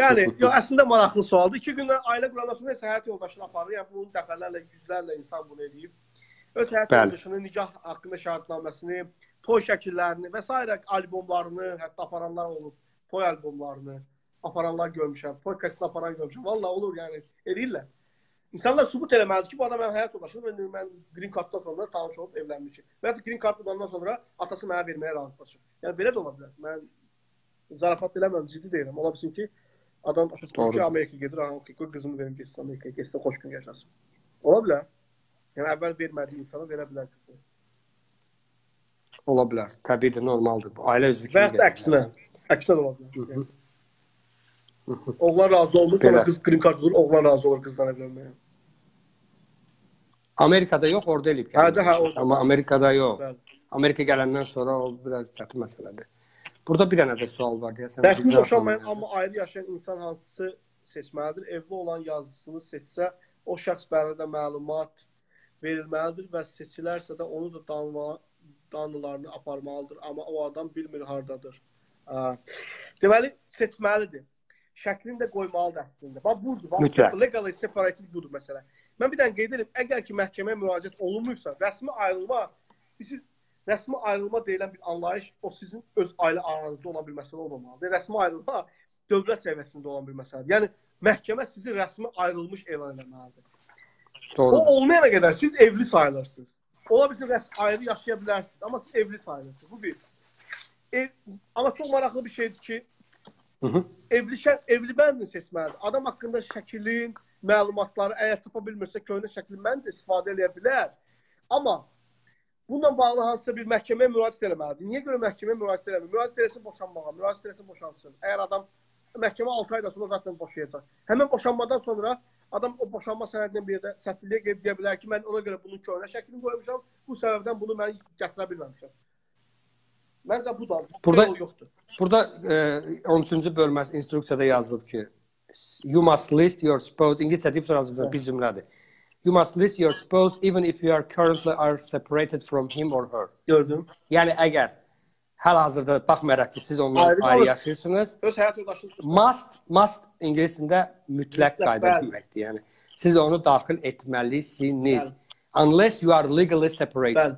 yəni, yo, əslində maraqlı sualdır. İki gündən ailə qurandan sonra həyat yoldaşını aparır. Yəni, bunu dəfələrlə, yüzlərlə insan bunu edib. Öz həyat yoldaşını, nikah haqqında şahidnaməsini, toy şəkillərini və s. albomlarını hətta aparanlar olub. Toy albomlarını aparanlar görmüşəm. Toy kasetini aparan görmüşəm. Valla olur, yəni, edirlər. İnsanlar sübut eləməlidir ki, bu adam mənim həyat yoldaşım, mən, mən green carddan sonra tanış olub evlənmişik. Və ya green card olandan sonra atası mənə verməyə razılaşıb. Yəni belə də ola bilər. Mən zarafat eləmirəm, ciddi deyirəm. Ola bilsin ki, adam başa düşür ki, Amerika gedir, hansı ki, qızımı verim getsin Amerikaya, getsin xoş gün yaşasın. Ola bilər. Yəni əvvəl vermədiyi insana verə bilər qızı. Ola bilər. Təbiidir, normaldır. Bu ailə üzvü kimi. Və hətta əksinə. Əksinə də ola bilər. Yəni. Oğlan razı olmur, sonra qız green card olur, oğlan razı olur qızdan evlənməyə. Amerikada yox, orada eləyib. Hə, hə, orada. Amma Amerikada yox. Bəli. Amerika gələndən sonra o biraz çətin məsələdir. Burada bir dənə də sual var deyəsən. Rəsmi boşanmayan amma ayrı yaşayan insan hansı seçməlidir? Evli olan yazıcısını seçsə, o şəxs barədə məlumat verilməlidir və seçilərsə də onu da danma danılarını aparmalıdır, amma o adam bilmir hardadır. Hə. Deməli, seçməlidir şəklini də qoymalıdır əslində. Bax budur. Bax legal separated budur məsələ. Mən bir dənə qeyd edim, əgər ki məhkəməyə müraciət olunmuysa, rəsmi ayrılma siz rəsmi ayrılma deyilən bir anlayış o sizin öz ailə aranızda olan bir məsələ olmamalıdır. Rəsmi ayrılma dövlət səviyyəsində olan bir məsələdir. Yəni məhkəmə sizi rəsmi ayrılmış elan etməlidir. Doğru. O olmayana qədər siz evli sayılırsınız. Ola bilsin rəsmi ayrı yaşaya bilərsiniz, amma siz evli sayılırsınız. Bu bir. Ev, amma çox maraqlı bir şeydir ki, Hı -hı. Evli şə evli bəndini seçməlidir. Adam haqqında şəkilin, məlumatları əgər tapa bilmirsə, köhnə şəklindən də istifadə edə bilər. Amma bununla bağlı hansısa bir məhkəməyə müraciət etməlidir. Niyə görə məhkəməyə müraciət etmir? Müraciət etsin boşanmağa, müraciət etsin boşansın. Əgər adam məhkəmə 6 aydan sonra zaten boşayacaq. Həmin boşanmadan sonra adam o boşanma sənədinin bir də səhvliyə qeyd edə bilər ki, mən ona görə bunun köhnə şəklini qoymuşam, bu səbəbdən bunu mən gətirə bilməmişəm. Məncə bu da burada yoxdur. Burada e, 13-cü bölməsi instruksiyada yazılıb ki, you must list your spouse İngiliscə deyib sonra yazılıb bir cümlədir. You must list your spouse even if you are currently are separated from him or her. Gördüm. Yəni əgər hal-hazırda baxmayaraq ki, siz onunla ayrı, ayrı yaşayırsınız, öz həyat yoldaşınız must must ingiliscində mütləq qayda deməkdir. Yəni siz onu daxil etməlisiniz. Bəli. Unless you are legally separated. Bəli.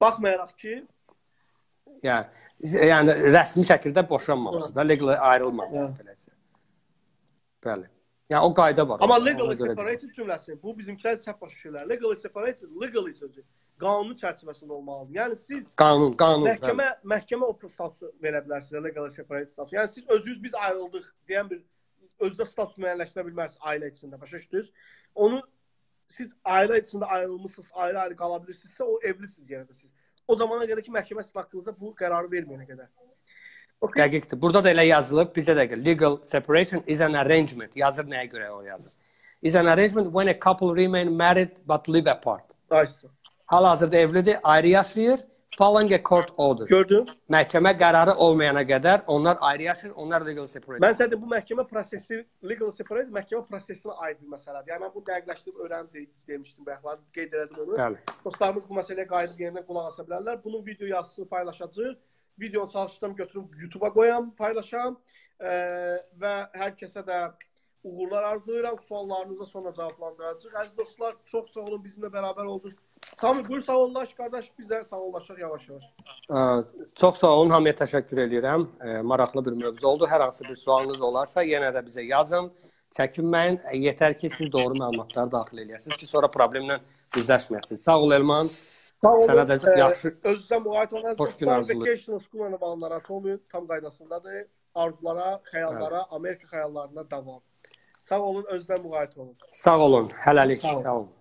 Baxmayaraq ki, Yəni, yəni rəsmi şəkildə boşanmamışsınız da, legal ayrılmamışsınız beləcə. Bəli. Yəni o qayda var. Amma legal separated cümləsi bu bizimkilər səhv başa düşürlər. Legal separated, legal sözü qanun çərçivəsində olmalıdır. Yəni siz qanun, qanun. Məhkəmə bəli. məhkəmə o statusu verə bilər sizə legal separated status. Yəni siz özünüz biz ayrıldıq deyən bir özdə status müəyyənləşdirə bilmərsiniz ailə içində. Başa düşdünüz? Onu siz ailə içində ayrılmısınız, ayrı-ayrı qala bilirsinizsə, o evlisiniz yenə də siz. O zamana qədər ki, məhkəmə sizin haqqınızda bu qərarı verməyənə qədər. Okay. Dəqiqdir. Burada da elə yazılıb, bizə də legal separation is an arrangement. Yazır nəyə görə o yazır? Is an arrangement when a couple remain married but live apart. Ayşə. Hal-hazırda evlidir, ayrı yaşayır following a court order. Gördün? Məhkəmə qərarı olmayana qədər onlar ayrı yaşayır, onlar legal separate. Mən sənə bu məhkəmə prosesi legal separate məhkəmə prosesinə aid bir məsələdir. Yəni mən bunu dəqiqləşdirib öyrəndim demişdim bayaqlar, qeyd elədim onu. Bəli. Dostlarımız bu məsələyə qayıdıb yerinə qulaq asa bilərlər. Bunun video yazısını paylaşacağıq. Videonu çalışdım götürüb YouTube-a qoyam, paylaşam. Ə, və hər kəsə də uğurlar arzulayıram. Suallarınızı sonra cavablandıracağıq. Əziz dostlar, çox sağ olun bizimlə bərabər oldunuz. Sami buyur sağollaş qardaş, biz də sağollaşaq yavaş-yavaş. Çox sağ olun, hamıya təşəkkür edirəm. E, maraqlı bir mövzu oldu. Hər hansı bir sualınız olarsa yenə də bizə yazın. Çəkinməyin. Yetər ki, siz doğru məlumatları daxil eləyəsiniz ki, sonra problemlə üzləşməyəsiniz. Sağ ol Elman. Sənə də yaxşı. Özünüzə müğayət olun. Xoş gün arzulayıram. School ünvanlara olun, tam qaydasındadır. Arzulara, xəyallara, Amerika xəyallarına davam. Sağ olun, özünə müğayət olun. Sağ olun. Hələlik. Sağ olun. Sağ olun.